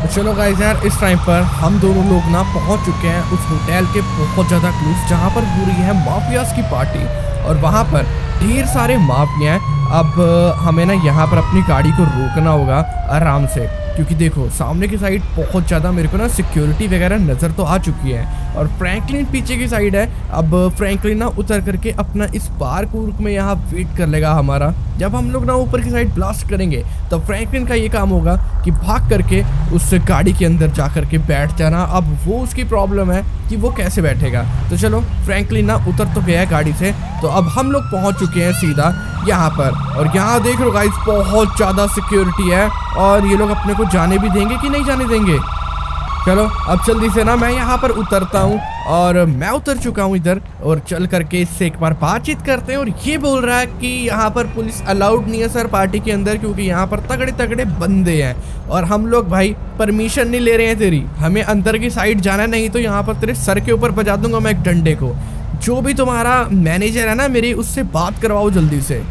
तो चलो गाइस यार, इस टाइम पर हम दोनों लोग ना पहुँच चुके हैं उस होटल के बहुत ज़्यादा क्लोज जहाँ पर हो रही है माफियाज की पार्टी और वहाँ पर ढेर सारे माफिया अब हमें ना यहाँ पर अपनी गाड़ी को रोकना होगा आराम से। क्योंकि देखो, सामने की साइड बहुत ज़्यादा मेरे को ना सिक्योरिटी वगैरह नज़र तो आ चुकी है। और फ्रैंकलिन पीछे की साइड है। अब फ्रैंकलिन ना उतर करके अपना इस पार्क उर्क में यहाँ वेट कर लेगा हमारा। जब हम लोग ना ऊपर की साइड ब्लास्ट करेंगे तो फ्रैंकलिन का ये काम होगा। कि भाग करके उस गाड़ी के अंदर जा कर के बैठ जाना। अब वो उसकी प्रॉब्लम है कि वो कैसे बैठेगा? तो चलो फ्रैंकली ना उतर तो गया गाड़ी से। तो अब हम लोग पहुँच चुके हैं सीधा यहाँ पर। और यहाँ देख लो गाइस बहुत ज़्यादा सिक्योरिटी है। और ये लोग अपने को जाने भी देंगे कि नहीं जाने देंगे? चलो, अब जल्दी से ना मैं यहाँ पर उतरता हूँ और मैं उतर चुका हूँ इधर और चल करके इससे एक बार बातचीत करते हैं और ये बोल रहा है कि यहाँ पर पुलिस अलाउड नहीं है सर पार्टी के अंदर क्योंकि यहाँ पर तगड़े तगड़े बंदे हैं। और हम लोग भाई परमिशन नहीं ले रहे हैं तेरी। हमें अंदर की साइड जाना नहीं तो यहाँ पर तेरे सर के ऊपर बजा दूँगा मैं एक डंडे को। जो भी तुम्हारा मैनेजर है ना मेरी, उससे बात करवाओ जल्दी से।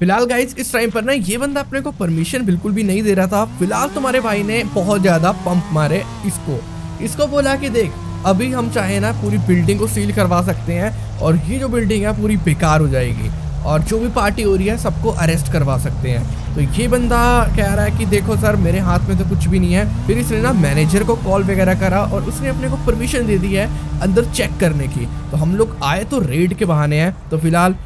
फ़िलहाल गाइज़ इस टाइम पर ना ये बंदा अपने को परमिशन बिल्कुल भी नहीं दे रहा था। फ़िलहाल तुम्हारे भाई ने बहुत ज़्यादा पंप मारे इसको। इसको बोला कि देख, अभी हम चाहे ना पूरी बिल्डिंग को सील करवा सकते हैं और ये जो बिल्डिंग है पूरी बेकार हो जाएगी और जो भी पार्टी हो रही है सबको अरेस्ट करवा सकते हैं। तो ये बंदा कह रहा है कि देखो सर मेरे हाथ में तो कुछ भी नहीं है। फिर इसने ना मैनेजर को कॉल वगैरह करा और उसने अपने को परमिशन दे दी है अंदर चेक करने की। तो हम लोग आए तो रेड के बहाने हैं। तो फ़िलहाल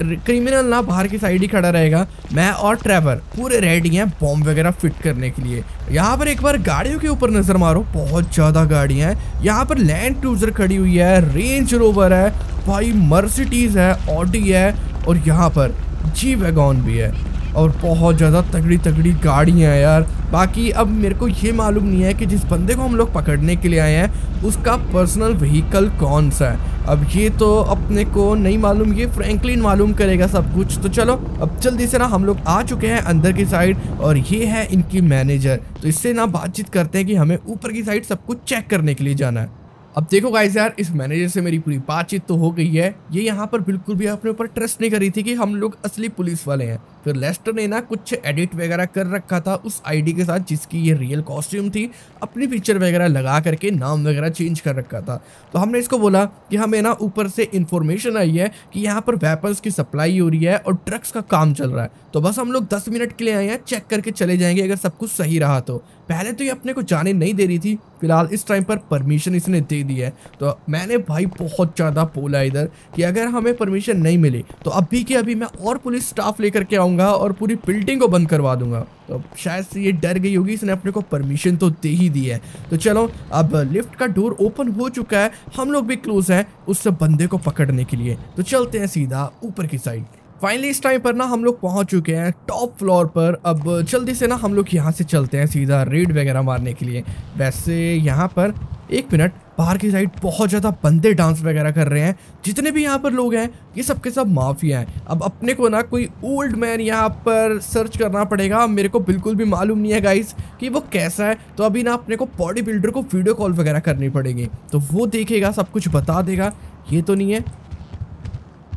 क्रिमिनल ना बाहर की साइड ही खड़ा रहेगा। मैं और ट्रेवर पूरे रेडी हैं बॉम्ब वगैरह फिट करने के लिए। यहाँ पर एक बार गाड़ियों के ऊपर नज़र मारो। बहुत ज़्यादा गाड़ियाँ हैं। यहाँ पर लैंड क्रूजर खड़ी हुई है। रेंज रोवर है। भाई मर्सिटीज है ऑडी है और यहाँ पर जी वैगॉन भी है। और बहुत ज़्यादा तगड़ी तगड़ी गाड़ियाँ हैं यार। बाकी अब मेरे को ये मालूम नहीं है कि जिस बंदे को हम लोग पकड़ने के लिए आए हैं, उसका पर्सनल व्हीकल कौन सा है। अब ये तो अपने को नहीं मालूम, ये फ्रैंकलिन मालूम करेगा सब कुछ। तो चलो, अब जल्दी से ना हम लोग आ चुके हैं अंदर की साइड और ये है इनकी मैनेजर तो इससे ना बातचीत करते हैं कि हमें ऊपर की साइड सब कुछ चेक करने के लिए जाना है। अब देखो गाइस यार, इस मैनेजर से मेरी पूरी बातचीत तो हो गई है। ये यहाँ पर बिल्कुल भी अपने ऊपर ट्रस्ट नहीं करी थी कि हम लोग असली पुलिस वाले हैं। फिर लेस्टर ने ना कुछ एडिट वगैरह कर रखा था उस आईडी के साथ, जिसकी ये रियल कॉस्ट्यूम थी, अपनी पिक्चर वगैरह लगा करके नाम वगैरह चेंज कर रखा था। तो हमने इसको बोला कि हमें ना ऊपर से इन्फॉर्मेशन आई है कि यहाँ पर वेपन्स की सप्लाई हो रही है और ड्रग्स का काम चल रहा है। तो बस हम लोग दस मिनट के लिए आए हैं चेक करके चले जाएँगे अगर सब कुछ सही रहा तो। पहले तो ये अपने को जाने नहीं दे रही थी, फ़िलहाल इस टाइम पर परमिशन इसने दे दी है। तो मैंने भाई बहुत ज़्यादा बोला इधर कि अगर हमें परमिशन नहीं मिली तो अभी के अभी मैं और पुलिस स्टाफ लेकर के आऊँगा और पूरी बिल्डिंग को बंद करवा दूँगा। तो शायद से ये डर गई होगी, इसने अपने को परमिशन तो दे ही दी है। तो चलो, अब लिफ्ट का डोर ओपन हो चुका है। हम लोग भी क्लोज हैं उस बंदे को पकड़ने के लिए। तो चलते हैं सीधा ऊपर की साइड फाइनली इस टाइम पर ना हम लोग पहुँच चुके हैं टॉप फ्लोर पर। अब जल्दी से ना हम लोग यहाँ से चलते हैं सीधा रेड वगैरह मारने के लिए। वैसे यहाँ पर एक मिनट बाहर की साइड बहुत ज़्यादा बंदे डांस वगैरह कर रहे हैं। जितने भी यहाँ पर लोग हैं, ये सब के सब माफिया हैं। अब अपने को ना कोई ओल्ड मैन यहाँ पर सर्च करना पड़ेगा। मेरे को बिल्कुल भी मालूम नहीं है गाइस कि वो कैसा है। तो अभी ना अपने को बॉडी बिल्डर को वीडियो कॉल वगैरह करनी पड़ेगी। तो वो देखेगा, सब कुछ बता देगा। ये तो नहीं है।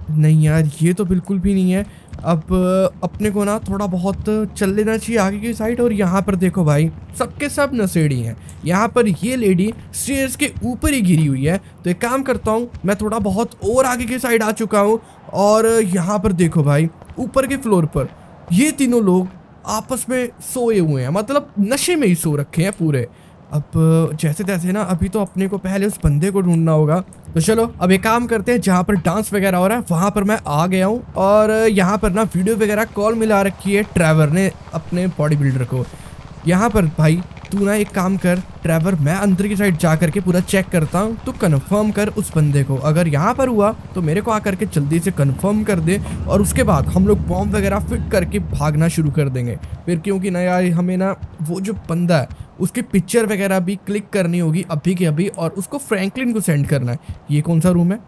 नहीं यार, ये तो बिल्कुल भी नहीं है। अब अपने को ना थोड़ा बहुत चल लेना चाहिए आगे की साइड और यहाँ पर देखो भाई, सबके सब नशेड़ी हैं। यहाँ पर ये लेडी स्टेयर्स के ऊपर ही गिरी हुई है। तो एक काम करता हूँ, मैं थोड़ा बहुत और आगे की साइड आ चुका हूँ और यहाँ पर देखो भाई, ऊपर के फ्लोर पर ये तीनों लोग आपस में सोए हुए हैं। मतलब नशे में ही सो रखे हैं पूरे। अब जैसे तैसे ना, अभी तो अपने को पहले उस बंदे को ढूंढना होगा। तो चलो, अब एक काम करते हैं, जहाँ पर डांस वगैरह हो रहा है, वहाँ पर मैं आ गया हूँ। और यहाँ पर ना, वीडियो वगैरह कॉल मिला रखी है ट्रैवर ने, अपने बॉडी बिल्डर को। यहाँ पर भाई, तू ना एक काम कर ट्रैवर मैं अंदर की साइड जा करके पूरा चेक करता हूँ तो कंफर्म कर उस बंदे को। अगर यहाँ पर हुआ तो मेरे को आकर के जल्दी से कंफर्म कर दे और उसके बाद हम लोग बॉम्ब वगैरह फिट करके भागना शुरू कर देंगे। फिर क्योंकि ना यार, हमें ना वो जो बंदा है, उसकी पिक्चर वगैरह भी क्लिक करनी होगी अभी के अभी और उसको फ्रैंकलिन को सेंड करना है। ये कौन सा रूम है?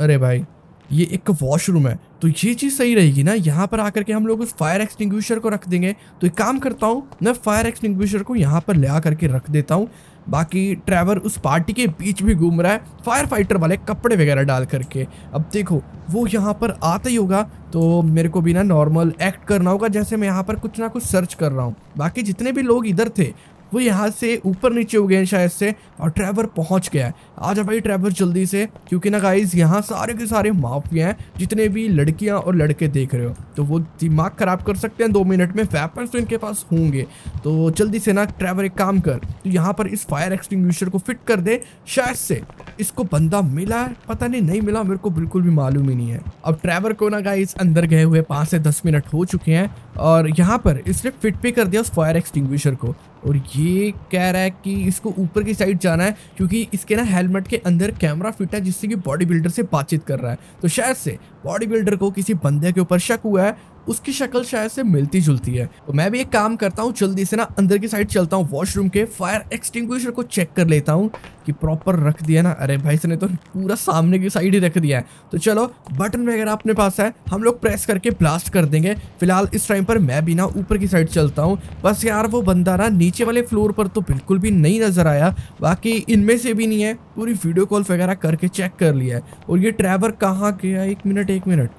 अरे भाई। ये एक वॉशरूम है। तो ये चीज़ सही रहेगी ना? यहाँ पर आकर के हम लोग उस फायर एक्सटिंग्विशर को रख देंगे। तो एक काम करता हूँ, मैं फायर एक्सटिंग्विशर को यहाँ पर ले आकर के रख देता हूँ। बाकी ट्रैवर उस पार्टी के बीच भी घूम रहा है फायर फाइटर वाले कपड़े वगैरह डाल करके। अब देखो, वो यहाँ पर आता ही होगा। तो मेरे को भी ना नॉर्मल एक्ट करना होगा, जैसे मैं यहाँ पर कुछ ना कुछ सर्च कर रहा हूँ। बाकी जितने भी लोग इधर थे वो यहाँ से ऊपर नीचे हो गए हैं शायद से, और ट्रैवर पहुँच गया है। आजा भाई ट्रैवर जल्दी से, क्योंकि ना गाइज़ यहाँ सारे के सारे माफिया हैं, जितने भी लड़कियाँ और लड़के देख रहे हो। तो वो दिमाग खराब कर सकते हैं, दो मिनट में वेपन्स तो इनके पास होंगे। तो जल्दी से ना ट्रैवर एक काम कर तो यहाँ पर इस फायर एक्सटिंग्विशर को फिट कर दे, शायद से इसको बंदा मिला है, पता नहीं नहीं मिला, मेरे को बिल्कुल भी मालूम ही नहीं है। अब ट्रैवर को ना गाइस अंदर गए हुए पाँच से दस मिनट हो चुके हैं, और यहाँ पर इसने फिट भी कर दिया उस फायर एक्सटिंग्विशर को। और ये कह रहा है कि इसको ऊपर की साइड जाना है, क्योंकि इसके ना हेलमेट के अंदर कैमरा फिट है, जिससे कि बॉडी बिल्डर से बातचीत कर रहा है। तो शायद से बॉडी बिल्डर को किसी बंदे के ऊपर शक हुआ है उसकी शक्ल शायद से मिलती जुलती है। तो मैं भी एक काम करता हूँ, जल्दी से ना अंदर की साइड चलता हूँ वॉशरूम के फायर एक्सटिंग्विशर को चेक कर लेता हूँ कि प्रॉपर रख दिया ना। अरे भाई ने तो पूरा सामने की साइड ही रख दिया है। तो चलो बटन वगैरह अपने पास है, हम लोग प्रेस करके ब्लास्ट कर देंगे। फ़िलहाल इस टाइम पर मैं भी ना ऊपर की साइड चलता हूँ। बस यार, वो बंदा ना नीचे वाले फ्लोर पर तो बिल्कुल भी नहीं नज़र आया। बाकी इनमें से भी नहीं है, पूरी वीडियो कॉल वगैरह करके चेक कर लिया है। और ये ड्राइवर कहाँ गया? एक मिनट एक मिनट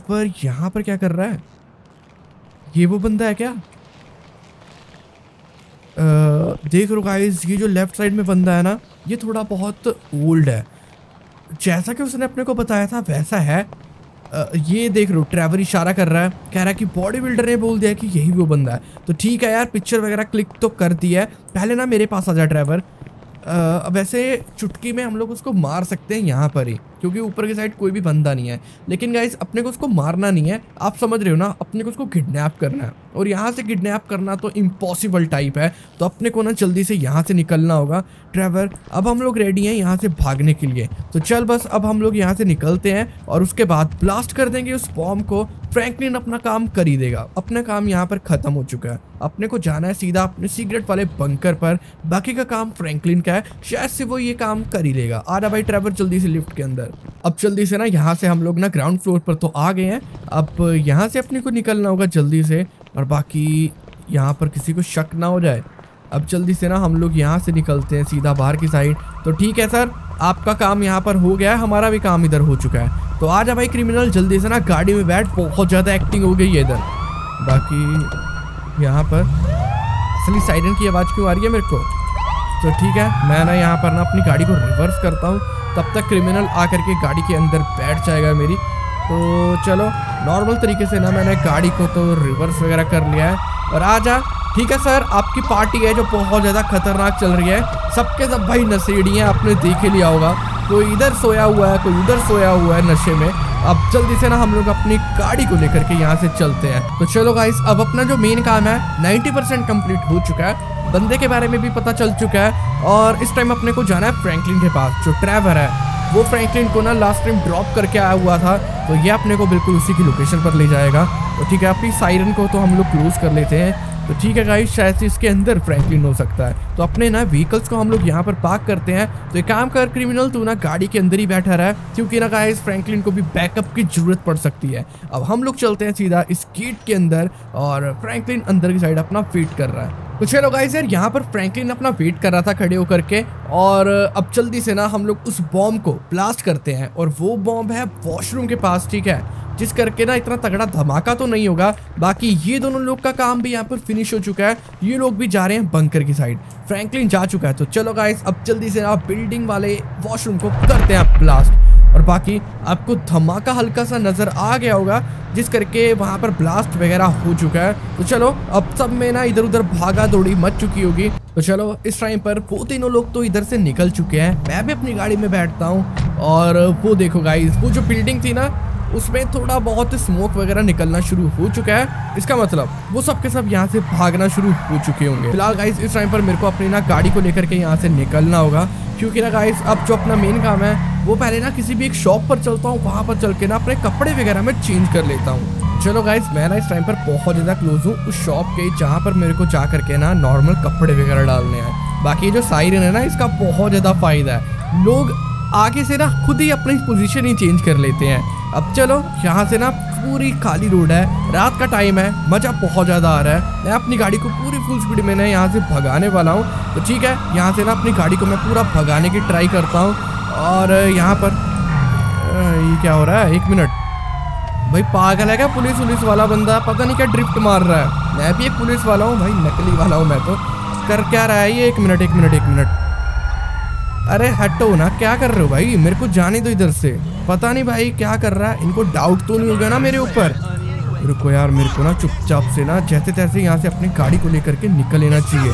पर यहाँ पर क्या कर रहा है? ये वो बंदा है क्या? आ, देख रो गाइस ये जो लेफ़्ट साइड में बंदा है ना ये थोड़ा बहुत ओल्ड है। जैसा कि उसने अपने को बताया था वैसा है। आ, ये देख रो ट्रैवल इशारा कर रहा है। कह रहा है कि बॉडी बिल्डर ने बोल दिया कि यही वो बंदा है। तो ठीक है यार पिक्चर वगैरह क्लिक तो कर दिया है। पहले ना मेरे पास आ जाए ड्राइवर वैसे चुटकी में हम लोग उसको मार सकते हैं यहाँ पर ही। क्योंकि ऊपर की साइड कोई भी बंदा नहीं है। लेकिन गाइस अपने को उसको मारना नहीं है। आप समझ रहे हो ना, अपने को उसको किडनैप करना है। और यहाँ से किडनैप करना तो इम्पॉसिबल टाइप है। तो अपने को ना जल्दी से यहाँ से निकलना होगा। ड्राइवर अब हम लोग रेडी हैं यहाँ से भागने के लिए। तो चल बस, अब हम लोग यहाँ से निकलते हैं और उसके बाद ब्लास्ट कर देंगे उस बॉम्ब को। फ्रैंकलिन अपना काम कर ही देगा। अपना काम यहाँ पर खत्म हो चुका है। अपने को जाना है सीधा अपने सीक्रेट वाले बंकर पर। बाकी का काम फ्रैंकलिन का है। शायद से वो ये काम कर ही लेगा। आ रहा भाई ट्रेवर जल्दी से लिफ्ट के अंदर। अब जल्दी से ना यहाँ से हम लोग ना ग्राउंड फ्लोर पर तो आ गए हैं। अब यहाँ से अपने को निकलना होगा जल्दी से, और बाकी यहाँ पर किसी को शक ना हो जाए। अब जल्दी से ना हम लोग यहाँ से निकलते हैं सीधा बाहर की साइड तो ठीक है सर, आपका काम यहाँ पर हो गया है, हमारा भी काम इधर हो चुका है। तो आ जा भाई क्रिमिनल जल्दी से ना गाड़ी में बैठ, बहुत ज़्यादा एक्टिंग हो गई है इधर। बाकी यहाँ पर असली साइरन की आवाज़ क्यों आ रही है मेरे को? तो ठीक है, मैं ना यहाँ पर ना अपनी गाड़ी को रिवर्स करता हूँ। तब तक क्रिमिनल आकर के गाड़ी के अंदर बैठ जाएगा मेरी। तो चलो नॉर्मल तरीके से ना मैंने गाड़ी को तो रिवर्स वगैरह कर लिया है। और आ जा ठीक है सर आपकी पार्टी है जो बहुत ज़्यादा खतरनाक चल रही है। सबके सब भाई नशेड़ी हैं, आपने देख ही लिया होगा। कोई इधर सोया हुआ है, कोई उधर सोया हुआ है नशे में। अब जल्दी से ना हम लोग अपनी गाड़ी को लेकर के यहाँ से चलते हैं। तो चलो गाइस अब अपना जो मेन काम है 90 परसेंट कंप्लीट हो चुका है। बंदे के बारे में भी पता चल चुका है और इस टाइम अपने को जाना है फ्रैंकलिन के पास, जो ट्रैवर है। वो फ्रैंकलिन को ना लास्ट टाइम ड्रॉप करके आया हुआ था तो ये अपने को बिल्कुल उसी की लोकेशन पर ले जाएगा। तो ठीक है, अपनी साइरन को तो हम लोग क्लोज कर लेते हैं। तो ठीक है गाइस शायद से इसके अंदर फ्रैंकलिन हो सकता है। तो अपने ना व्हीकल्स को हम लोग यहाँ पर पार्क करते हैं। तो एक काम कर क्रिमिनल तू ना गाड़ी के अंदर ही बैठा रहा है क्योंकि ना गाइस फ्रैंकलिन को भी बैकअप की ज़रूरत पड़ सकती है। अब हम लोग चलते हैं सीधा इस गेट के अंदर और फ्रैंकलिन अंदर की साइड अपना फीट कर रहा है। तो चलो गाइस यार, यहाँ पर फ्रैंकलिन अपना वेट कर रहा था खड़े होकर के और अब जल्दी से ना हम लोग उस बॉम्ब को ब्लास्ट करते हैं और वो बॉम्ब है वॉशरूम के पास, ठीक है? जिस करके ना इतना तगड़ा धमाका तो नहीं होगा, बाकी ये दोनों लोग का काम भी यहाँ पर फिनिश हो चुका है। ये लोग भी जा रहे हैं बंकर की साइड फ्रैंकलिन जा चुका है तो चलो गाइस अब जल्दी से ना बिल्डिंग वाले वॉशरूम को करते हैं ब्लास्ट और बाकी आपको धमाका हल्का सा नज़र आ गया होगा, जिस करके वहाँ पर ब्लास्ट वगैरह हो चुका है। तो चलो, अब सब में ना इधर उधर भागा दौड़ी मच चुकी होगी। तो चलो, इस टाइम पर वो तीनों लोग तो इधर से निकल चुके हैं। मैं भी अपनी गाड़ी में बैठता हूँ और वो देखो गाइस वो जो बिल्डिंग थी ना, उसमें थोड़ा बहुत स्मोक वगैरह निकलना शुरू हो चुका है। इसका मतलब वो सब के सब यहाँ से भागना शुरू हो चुके होंगे। फ़िलहाल गाइस इस टाइम पर मेरे को अपनी ना गाड़ी को लेकर के यहाँ से निकलना होगा। क्योंकि ना गाइस अब जो अपना मेन काम है, वो पहले ना किसी भी एक शॉप पर चलता हूँ, वहाँ पर चल के ना अपने कपड़े वगैरह में चेंज कर लेता हूँ। चलो गाइस मैं ना इस टाइम पर बहुत ज़्यादा क्लोज हूँ उस शॉप के, जहाँ पर मेरे को जा करके ना नॉर्मल कपड़े वगैरह डालने हैं। बाकी जो साइरन है ना, इसका बहुत ज़्यादा फ़ायदा है। लोग आगे से ना खुद ही अपनी पोजिशन ही चेंज कर लेते हैं। अब चलो, यहाँ से ना पूरी खाली रोड है। रात का टाइम है, मज़ा बहुत ज़्यादा आ रहा है। मैं अपनी गाड़ी को पूरी फुल स्पीड में ना यहाँ से भगाने वाला हूँ। तो ठीक है, यहाँ से ना अपनी गाड़ी को मैं पूरा भगाने की ट्राई करता हूँ। और यहाँ पर ये क्या हो रहा है? एक मिनट भाई, पागल है क्या पुलिस उलिस वाला बंदा? पता नहीं क्या ड्रिफ्ट मार रहा है। मैं भी एक पुलिस वाला हूँ, भाई, नकली वाला हूँ मैं तो। कर क्या रहा है ये? एक मिनट एक मिनट एक मिनट अरे, हटो ना, क्या कर रहे हो भाई? मेरे को जाने दो इधर से। पता नहीं भाई क्या कर रहा है। इनको डाउट तो नहीं होगा ना मेरे ऊपर। रुको यार, मेरे को ना चुपचाप से ना जैसे तैसे यहाँ से अपनी गाड़ी को लेकर के निकल लेना चाहिए।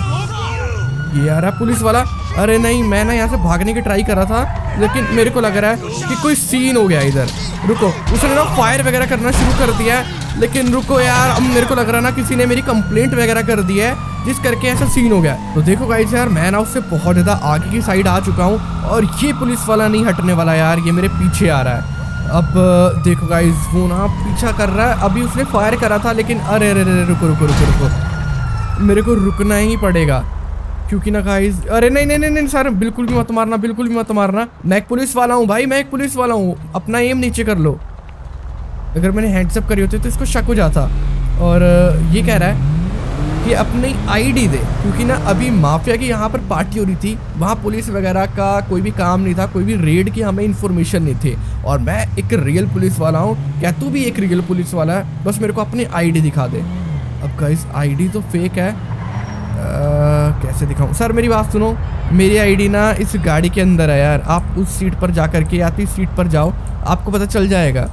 ये आ रहा पुलिस वाला। अरे नहीं, मैं ना यहाँ से भागने की ट्राई कर रहा था, लेकिन मेरे को लग रहा है कि कोई सीन हो गया इधर। रुको, उसने ना फायर वगैरह करना शुरू कर दिया है। लेकिन रुको यार, अब मेरे को लग रहा ना किसी ने मेरी कंप्लेंट वगैरह कर दी है, जिस करके ऐसा सीन हो गया तो देखो गाइस यार, मैं ना उससे बहुत ज़्यादा आगे की साइड आ चुका हूँ और ये पुलिस वाला नहीं हटने वाला यार, ये मेरे पीछे आ रहा है। अब, देखो गाइस वो ना पीछा कर रहा है। अभी उसने फायर करा था, लेकिन अरे अरे अरे, रुको रुको रुको रुको। मेरे को रुकना ही पड़ेगा। क्योंकि ना गाइस अरे नहीं नहीं नहीं नहीं सर बिल्कुल भी मत मारना, बिल्कुल भी मत मारना। मैं एक पुलिस वाला हूँ भाई, मैं एक पुलिस वाला हूँ। अपना एम नीचे कर लो। अगर मैंने हैंड्सअप करी होती तो इसको शक हो जाता। और ये कह रहा है कि अपनी आईडी दे क्योंकि ना अभी माफिया की यहाँ पर पार्टी हो रही थी वहाँ पुलिस वगैरह का कोई भी काम नहीं था कोई भी रेड की हमें इन्फॉर्मेशन नहीं थी। और मैं एक रियल पुलिस वाला हूँ क्या तू भी एक रियल पुलिस वाला है? बस मेरे को अपनी आईडी दिखा दे। अब का गाइस आईडी तो फेक है। आ, कैसे दिखाऊँ? सर मेरी बात सुनो। मेरी आईडी ना इस गाड़ी के अंदर है यार। आप उस सीट पर जा कर के या तो इस सीट पर जाओ आपको पता चल जाएगा।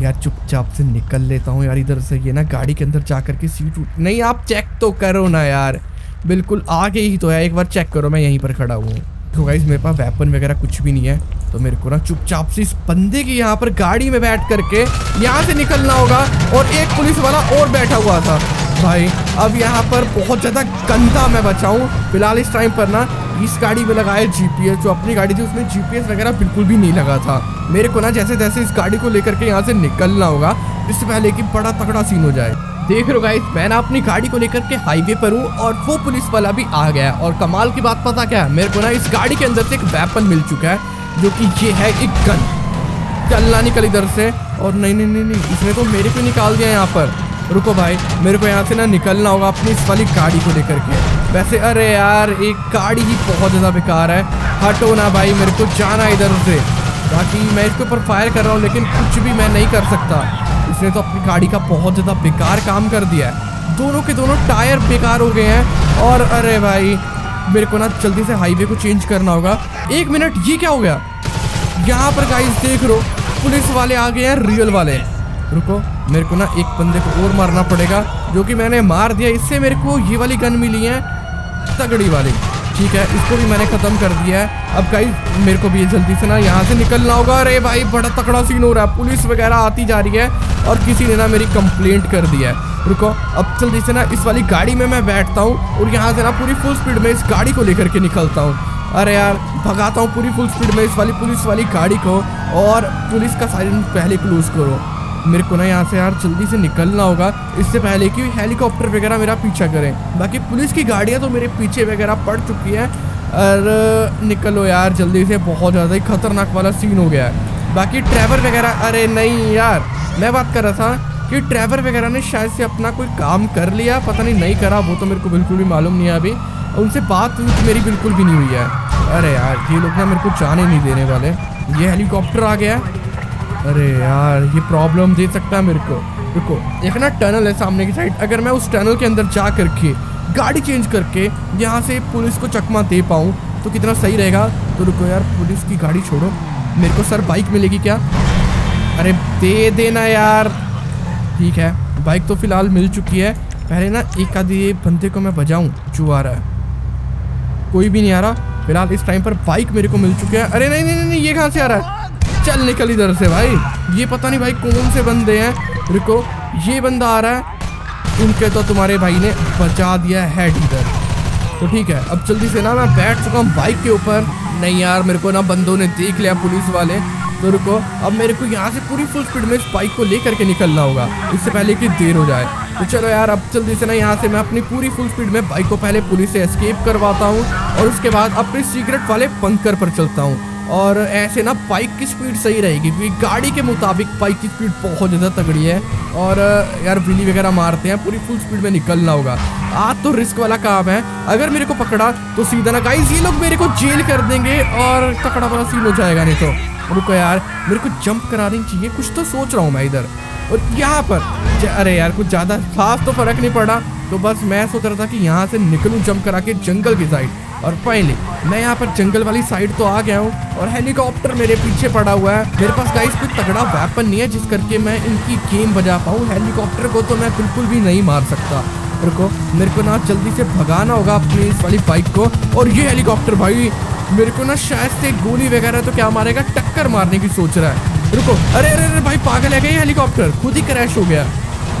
यार चुपचाप से निकल लेता हूँ यार इधर से, ये ना गाड़ी के अंदर जा करके सीट उठ नहीं, आप चेक तो करो ना यार। बिल्कुल आगे ही तो है, एक बार चेक करो, मैं यहीं पर खड़ा हूँ। तो गाइज़ मेरे पास वेपन वगैरह कुछ भी नहीं है तो मेरे को ना चुपचाप से इस बंदे की यहाँ पर गाड़ी में बैठ करके यहाँ से निकलना होगा और एक पुलिस वाला और बैठा हुआ था। भाई अब यहाँ पर बहुत ज़्यादा गंदा मैं बचाऊँ। फ़िलहाल इस टाइम पर ना, इस गाड़ी में लगाया जीपीएस जो अपनी गाड़ी थी, उसमें जीपीएस वगैरह बिल्कुल भी नहीं लगा था। मेरे को ना जैसे जैसे इस गाड़ी को लेकर के यहाँ से निकलना होगा, इससे पहले कि बड़ा तगड़ा सीन हो जाए। देख हो गाइस मैं ना अपनी गाड़ी को लेकर के हाईवे पर हूँ और वो पुलिस वाला भी आ गया और कमाल की बात पता क्या है? मेरे को ना इस गाड़ी के अंदर से एक वेपन मिल चुका है, जो कि ये है एक गन चलना निकल इधर से। और नहीं नहीं नहीं नहीं, इसने तो मेरे को निकाल दिया यहाँ पर। रुको भाई, मेरे को यहाँ से ना निकलना होगा अपनी इस वाली गाड़ी को लेकर के। वैसे, अरे यार, एक गाड़ी ही बहुत ज़्यादा बेकार है। हटो ना भाई, मेरे को जाना इधर से। बाकी मैं इसके ऊपर फायर कर रहा हूँ, लेकिन कुछ भी मैं नहीं कर सकता। इसने तो अपनी गाड़ी का बहुत ज़्यादा बेकार काम कर दिया है। दोनों के दोनों टायर बेकार हो गए हैं। और अरे भाई, मेरे को ना जल्दी से हाईवे को चेंज करना होगा। एक मिनट ये क्या हो गया? यहाँ पर गाइस देख रो पुलिस वाले आ गए हैं रियल वाले। रुको, मेरे को ना एक बंदे को और मारना पड़ेगा, जो कि मैंने मार दिया, इससे मेरे को ये वाली गन मिली है, तगड़ी वाली। ठीक है, इसको भी मैंने खत्म कर दिया है। अब गाइस मेरे को भी जल्दी से ना यहाँ से निकलना होगा। अरे भाई, बड़ा तकड़ा सीन हो रहा है। पुलिस वगैरह आती जा रही है और किसी ने ना मेरी कंप्लेंट कर दिया है। रुको, अब जल्दी से ना इस वाली गाड़ी में मैं बैठता हूँ और यहाँ से ना पूरी फुल स्पीड में इस गाड़ी को लेकर के निकलता हूँ। अरे यार, भगाता हूँ पूरी फुल स्पीड में इस वाली पुलिस वाली गाड़ी को और पुलिस का साइलेंस पहले क्लोज करो। मेरे को ना यहाँ से यार जल्दी से निकलना होगा। इससे पहले कि हेलीकॉप्टर वगैरह मेरा पीछा करें। बाकी पुलिस की गाड़ियाँ तो मेरे पीछे वगैरह पड़ चुकी हैं। और निकलो यार जल्दी से, बहुत ज़्यादा ही खतरनाक वाला सीन हो गया है। बाकी ड्राइवर वगैरह, अरे नहीं यार, मैं बात कर रहा था कि ड्राइवर वगैरह ने शायद से अपना कोई काम कर लिया, पता नहीं नहीं करा, वो तो मेरे को बिल्कुल भी मालूम नहीं है अभी। उनसे बात मेरी बिल्कुल भी नहीं हुई है। अरे यार, ये लोग ना मेरे को जाने नहीं देने वाले। ये हेलीकॉप्टर आ गया अरे यार, ये प्रॉब्लम दे सकता है मेरे को। रुको, एक ना टनल है सामने की साइड अगर मैं उस टनल के अंदर जा करके गाड़ी चेंज करके यहाँ से पुलिस को चकमा दे पाऊँ तो कितना सही रहेगा? तो रुको यार पुलिस की गाड़ी छोड़ो। मेरे को सर बाइक मिलेगी क्या? अरे दे देना यार। ठीक है बाइक तो फ़िलहाल मिल चुकी है। पहले ना एक आधी बंदे को मैं बजाऊँ, जो आ रहा है। कोई भी नहीं आ रहा। फ़िलहाल इस टाइम पर बाइक मेरे को मिल चुकी है। अरे नहीं नहीं नहीं, ये कहाँ से आ रहा है? चल निकल इधर से भाई। ये पता नहीं भाई कौन से बंदे हैं। रुको, ये बंदा आ रहा है। उनके तो तुम्हारे भाई ने बचा दिया है इधर। तो ठीक है, अब जल्दी से ना मैं बैठ चुका हूँ बाइक के ऊपर। नहीं यार, मेरे को ना बंदों ने देख लिया पुलिस वाले। तो रुको, अब मेरे को यहाँ से पूरी फुल स्पीड में इस बाइक को लेकर के निकलना होगा। इससे पहले कि देर हो जाए। तो चलो यार, अब जल्दी से ना यहाँ से मैं अपनी पूरी फुल स्पीड में बाइक को पहले पुलिस से एस्केप करवाता हूँ। और उसके बाद अपने सीक्रेट वाले पंकर पर चलता हूँ। और ऐसे ना बाइक की स्पीड सही रहेगी, क्योंकि गाड़ी के मुताबिक बाइक की स्पीड बहुत ज़्यादा तगड़ी है। और यार बिली वगैरह मारते हैं, पूरी फुल स्पीड में निकलना होगा। आज तो रिस्क वाला काम है। अगर मेरे को पकड़ा तो सीधा ना गाइस ये लोग मेरे को जेल कर देंगे और तकड़ा वाला सीन हो जाएगा नहीं तो। रुको यार, मेरे को जंप करानी चाहिए, कुछ तो सोच रहा हूँ मैं इधर। और यहाँ पर अरे यार, कुछ ज़्यादा खास तो फ़र्क नहीं पड़ा। तो बस मैं सोच रहा था कि यहाँ से निकलूँ जंप करा के जंगल की साइड और पहले मैं यहाँ पर जंगल वाली साइड तो आ गया हूँ और हेलीकॉप्टर मेरे पीछे पड़ा हुआ है। मेरे पास गाइस कोई तगड़ा वेपन नहीं है जिस करके मैं इनकी गेम बजा पाऊँ। हेलीकॉप्टर को तो मैं बिल्कुल भी नहीं मार सकता। रुको, मेरे को ना जल्दी से भगाना होगा अपनी इस वाली बाइक को। और ये हेलीकॉप्टर भाई, मेरे को ना शायद से गोली वगैरह तो क्या मारेगा? टक्कर मारने की सोच रहा है। रुको, अरे अरे अरे भाई, पागल है गई हेलीकॉप्टर खुद ही क्रैश हो गया।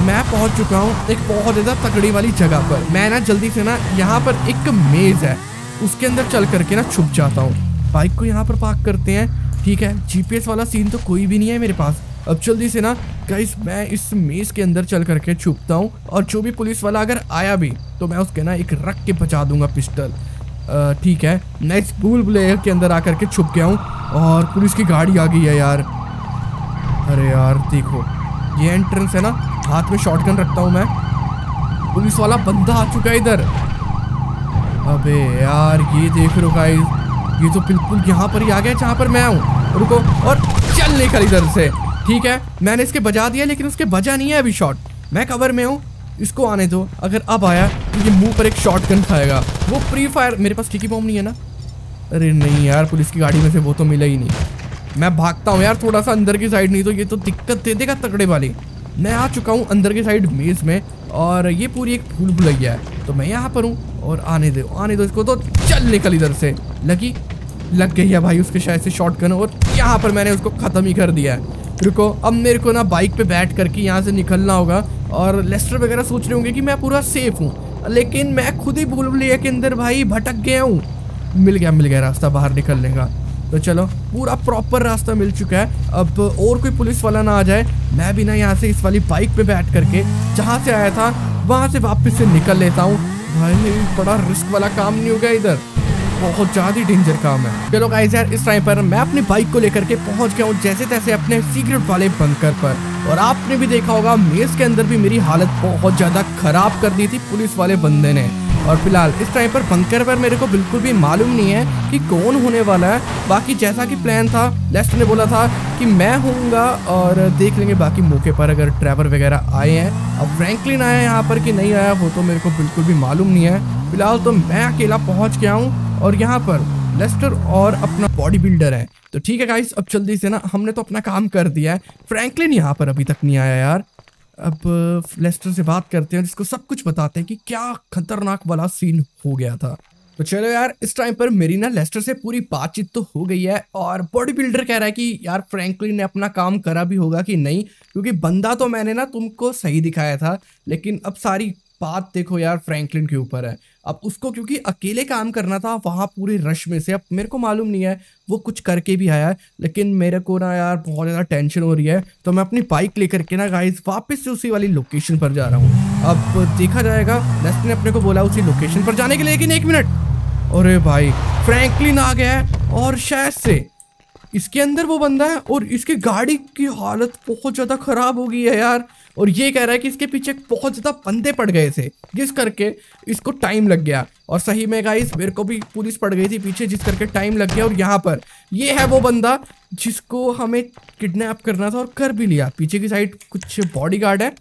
मैं पहुँच चुका हूँ एक बहुत ज़्यादा तकड़ी वाली जगह पर। मैं ना जल्दी से ना यहाँ पर एक मेज है। उसके अंदर चल करके ना छुप जाता हूँ। बाइक को यहाँ पर पार्क करते हैं। ठीक है जीपीएस वाला सीन तो कोई भी नहीं है मेरे पास। अब जल्दी से ना गाइस मैं इस मेज के अंदर चल करके छुपता हूँ और जो भी पुलिस वाला अगर आया भी तो मैं उसके ना एक रख के बचा दूँगा पिस्टल ठीक है मैं इस भूल प्लेयर के अंदर आकर के छुप गया हूँ और पुलिस की गाड़ी आ गई है यार। अरे यार, देखो, ये एंट्रेंस है ना, हाथ में शॉटगन रखता हूँ मैं। पुलिस वाला बंदा आ चुका है इधर। अबे यार, ये देख लो गाइस ये तो बिल्कुल यहाँ पर ही आ गया जहाँ पर मैं हूँ। रुको, और चल निकल इधर से। ठीक है, मैंने इसके बजा दिया, लेकिन उसके बजा नहीं है अभी शॉट मैं कवर में हूँ, इसको आने दो। अगर अब आया तो ये मुँह पर एक शॉट गन खाएगा। वो फ्री फायर मेरे पास टिकी बॉम्ब नहीं है ना? अरे नहीं यार, पुलिस की गाड़ी में से वो तो मिला ही नहीं। मैं भागता हूँ यार थोड़ा सा अंदर की साइड नहीं तो ये तो दिक्कत दे देगा तकड़े वाली। मैं आ चुका हूँ अंदर की साइड मेज में और ये पूरी एक फूल भुलैया है। तो मैं यहाँ पर हूँ और आने दो आने दो इसको तो चल निकल इधर से। लगी लग गई है भाई उसके शायद से शॉर्ट गन और यहाँ पर मैंने उसको ख़त्म ही कर दिया है। रुको, अब मेरे को ना बाइक पे बैठ करके यहाँ से निकलना होगा और लेस्टर वगैरह सोच रहे होंगे कि मैं पूरा सेफ़ हूँ। लेकिन मैं खुद ही भूल भुलैया के अंदर भाई भटक गया हूँ। मिल गया मिल गया रास्ता बाहर निकलने का। तो चलो, पूरा प्रॉपर रास्ता मिल चुका है। अब और कोई पुलिस वाला ना आ जाए। मैं भी ना यहाँ से इस वाली बाइक पे बैठ करके जहाँ से आया था, वहाँ से वापस से निकल लेता हूँ। भाई बड़ा रिस्क वाला काम नहीं हो गया इधर। बहुत ज़्यादा ही डेंजर काम है। चलो गाइस यार, इस टाइम पर मैं अपनी बाइक को लेकर के पहुँच गया हूँ जैसे तैसे अपने सीक्रेट वाले बंकर पर। और आपने भी देखा होगा मेज के अंदर भी मेरी हालत बहुत ज़्यादा खराब कर दी थी पुलिस वाले बंदे ने। और फ़िलहाल, इस टाइम पर बंकर पर मेरे को बिल्कुल भी मालूम नहीं है कि कौन होने वाला है। बाकी जैसा कि प्लान था लेस्ट ने बोला था कि मैं होऊँगा और देख लेंगे बाकी मौके पर अगर ड्राइवर वगैरह आए हैं। अब फ्रैंकलिन आया यहाँ पर कि नहीं आया, वो तो मेरे को बिल्कुल भी मालूम नहीं है। फ़िलहाल तो मैं अकेला पहुँच गया हूँ और यहाँ पर लेस्टर और अपना बॉडी बिल्डर है। तो ठीक है गाइस अब जल्दी से ना हमने तो अपना काम कर दिया है। फ्रैंकलिन यहाँ पर अभी तक नहीं आया यार। अब लेस्टर से बात करते हैं, जिसको सब कुछ बताते हैं कि क्या खतरनाक वाला सीन हो गया था। तो चलो यार, इस टाइम पर मेरी ना लेस्टर से पूरी बातचीत तो हो गई है, और बॉडी बिल्डर कह रहा है कि, यार फ्रैंकलिन ने अपना काम करा भी होगा कि नहीं? क्योंकि बंदा तो मैंने ना तुमको सही दिखाया था, लेकिन अब सारी बात देखो यार फ्रैंकलिन के ऊपर है। अब उसको क्योंकि अकेले काम करना था, वहाँ पूरे रश में से, अब मेरे को मालूम नहीं है, वो कुछ करके भी आया है, लेकिन मेरे को ना यार बहुत ज़्यादा टेंशन हो रही है तो मैं अपनी बाइक लेकर के ना गाइस वापस से उसी वाली लोकेशन पर जा रहा हूँ। अब देखा जाएगा नेस्ट ने अपने को बोला उसी लोकेशन पर जाने के लिए लेकिन एक मिनट अरे भाई फ्रैंकलिन आ गया है, और शायद से। इसके अंदर वो बंदा है, और इसकी गाड़ी की हालत बहुत ज़्यादा ख़राब हो गई है यार। और ये कह रहा है कि इसके पीछे बहुत ज़्यादा बंदे पड़ गए थे, जिस करके इसको टाइम लग गया। और सही में गाइस मेरे को भी पुलिस पड़ गई थी पीछे, जिस करके टाइम लग गया और यहाँ पर। ये है वो बंदा जिसको हमें किडनैप करना था और कर भी लिया। पीछे की साइड कुछ बॉडी है।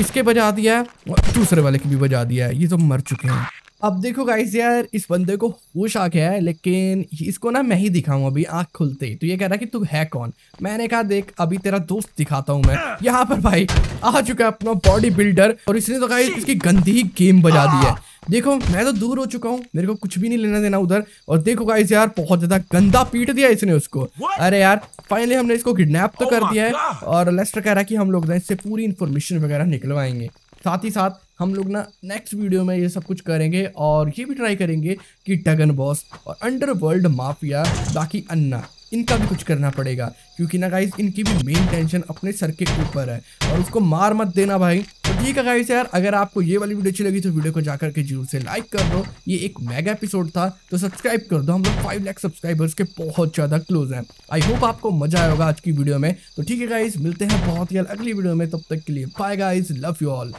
इसके बजा दिया है और दूसरे वाले की भी बजा दिया है। ये तो मर चुके हैं। अब देखो गाइस यार इस बंदे को होश आ गया है लेकिन इसको ना मैं ही दिखाऊँ अभी आँख खुलते ही। तो ये कह रहा है कि तू है कौन? मैंने कहा देख अभी तेरा दोस्त दिखाता हूँ मैं। यहाँ पर भाई आ चुका है अपना बॉडी बिल्डर और इसने तो गाइस इसकी गंदी ही गेम बजा दी है। देखो मैं तो दूर हो चुका हूँ मेरे को कुछ भी नहीं लेना देना उधर। और देखो गाइस यार बहुत ज़्यादा गंदा पीट दिया इसने उसको। अरे यार फाइनली हमने इसको किडनैप तो कर दिया है और लेस्टर कह रहा है कि हम लोग ना इससे पूरी इन्फॉर्मेशन वगैरह निकलवाएँगे। साथ ही साथ हम लोग ना नेक्स्ट वीडियो में ये सब कुछ करेंगे और ये भी ट्राई करेंगे कि टगन बॉस और अंडर वर्ल्ड माफिया बाकी अन्ना, इनका भी कुछ करना पड़ेगा। क्योंकि ना गाइज़ इनकी भी मेन टेंशन अपने सर के ऊपर है और उसको मार मत देना भाई। तो ठीक है गाइस यार, अगर आपको ये वाली वीडियो अच्छी लगी तो वीडियो को जाकर के ज़रूर से लाइक कर दो। ये एक मेगा एपिसोड था तो सब्सक्राइब कर दो। हम लोग फाइव लाख सब्सक्राइबर्स के बहुत ज़्यादा क्लोज हैं। आई होप आपको मज़ा आएगा आज की वीडियो में। तो ठीक है गाइज़ मिलते हैं बहुत ही अगली वीडियो में। तब तक के लिए bye guys love you all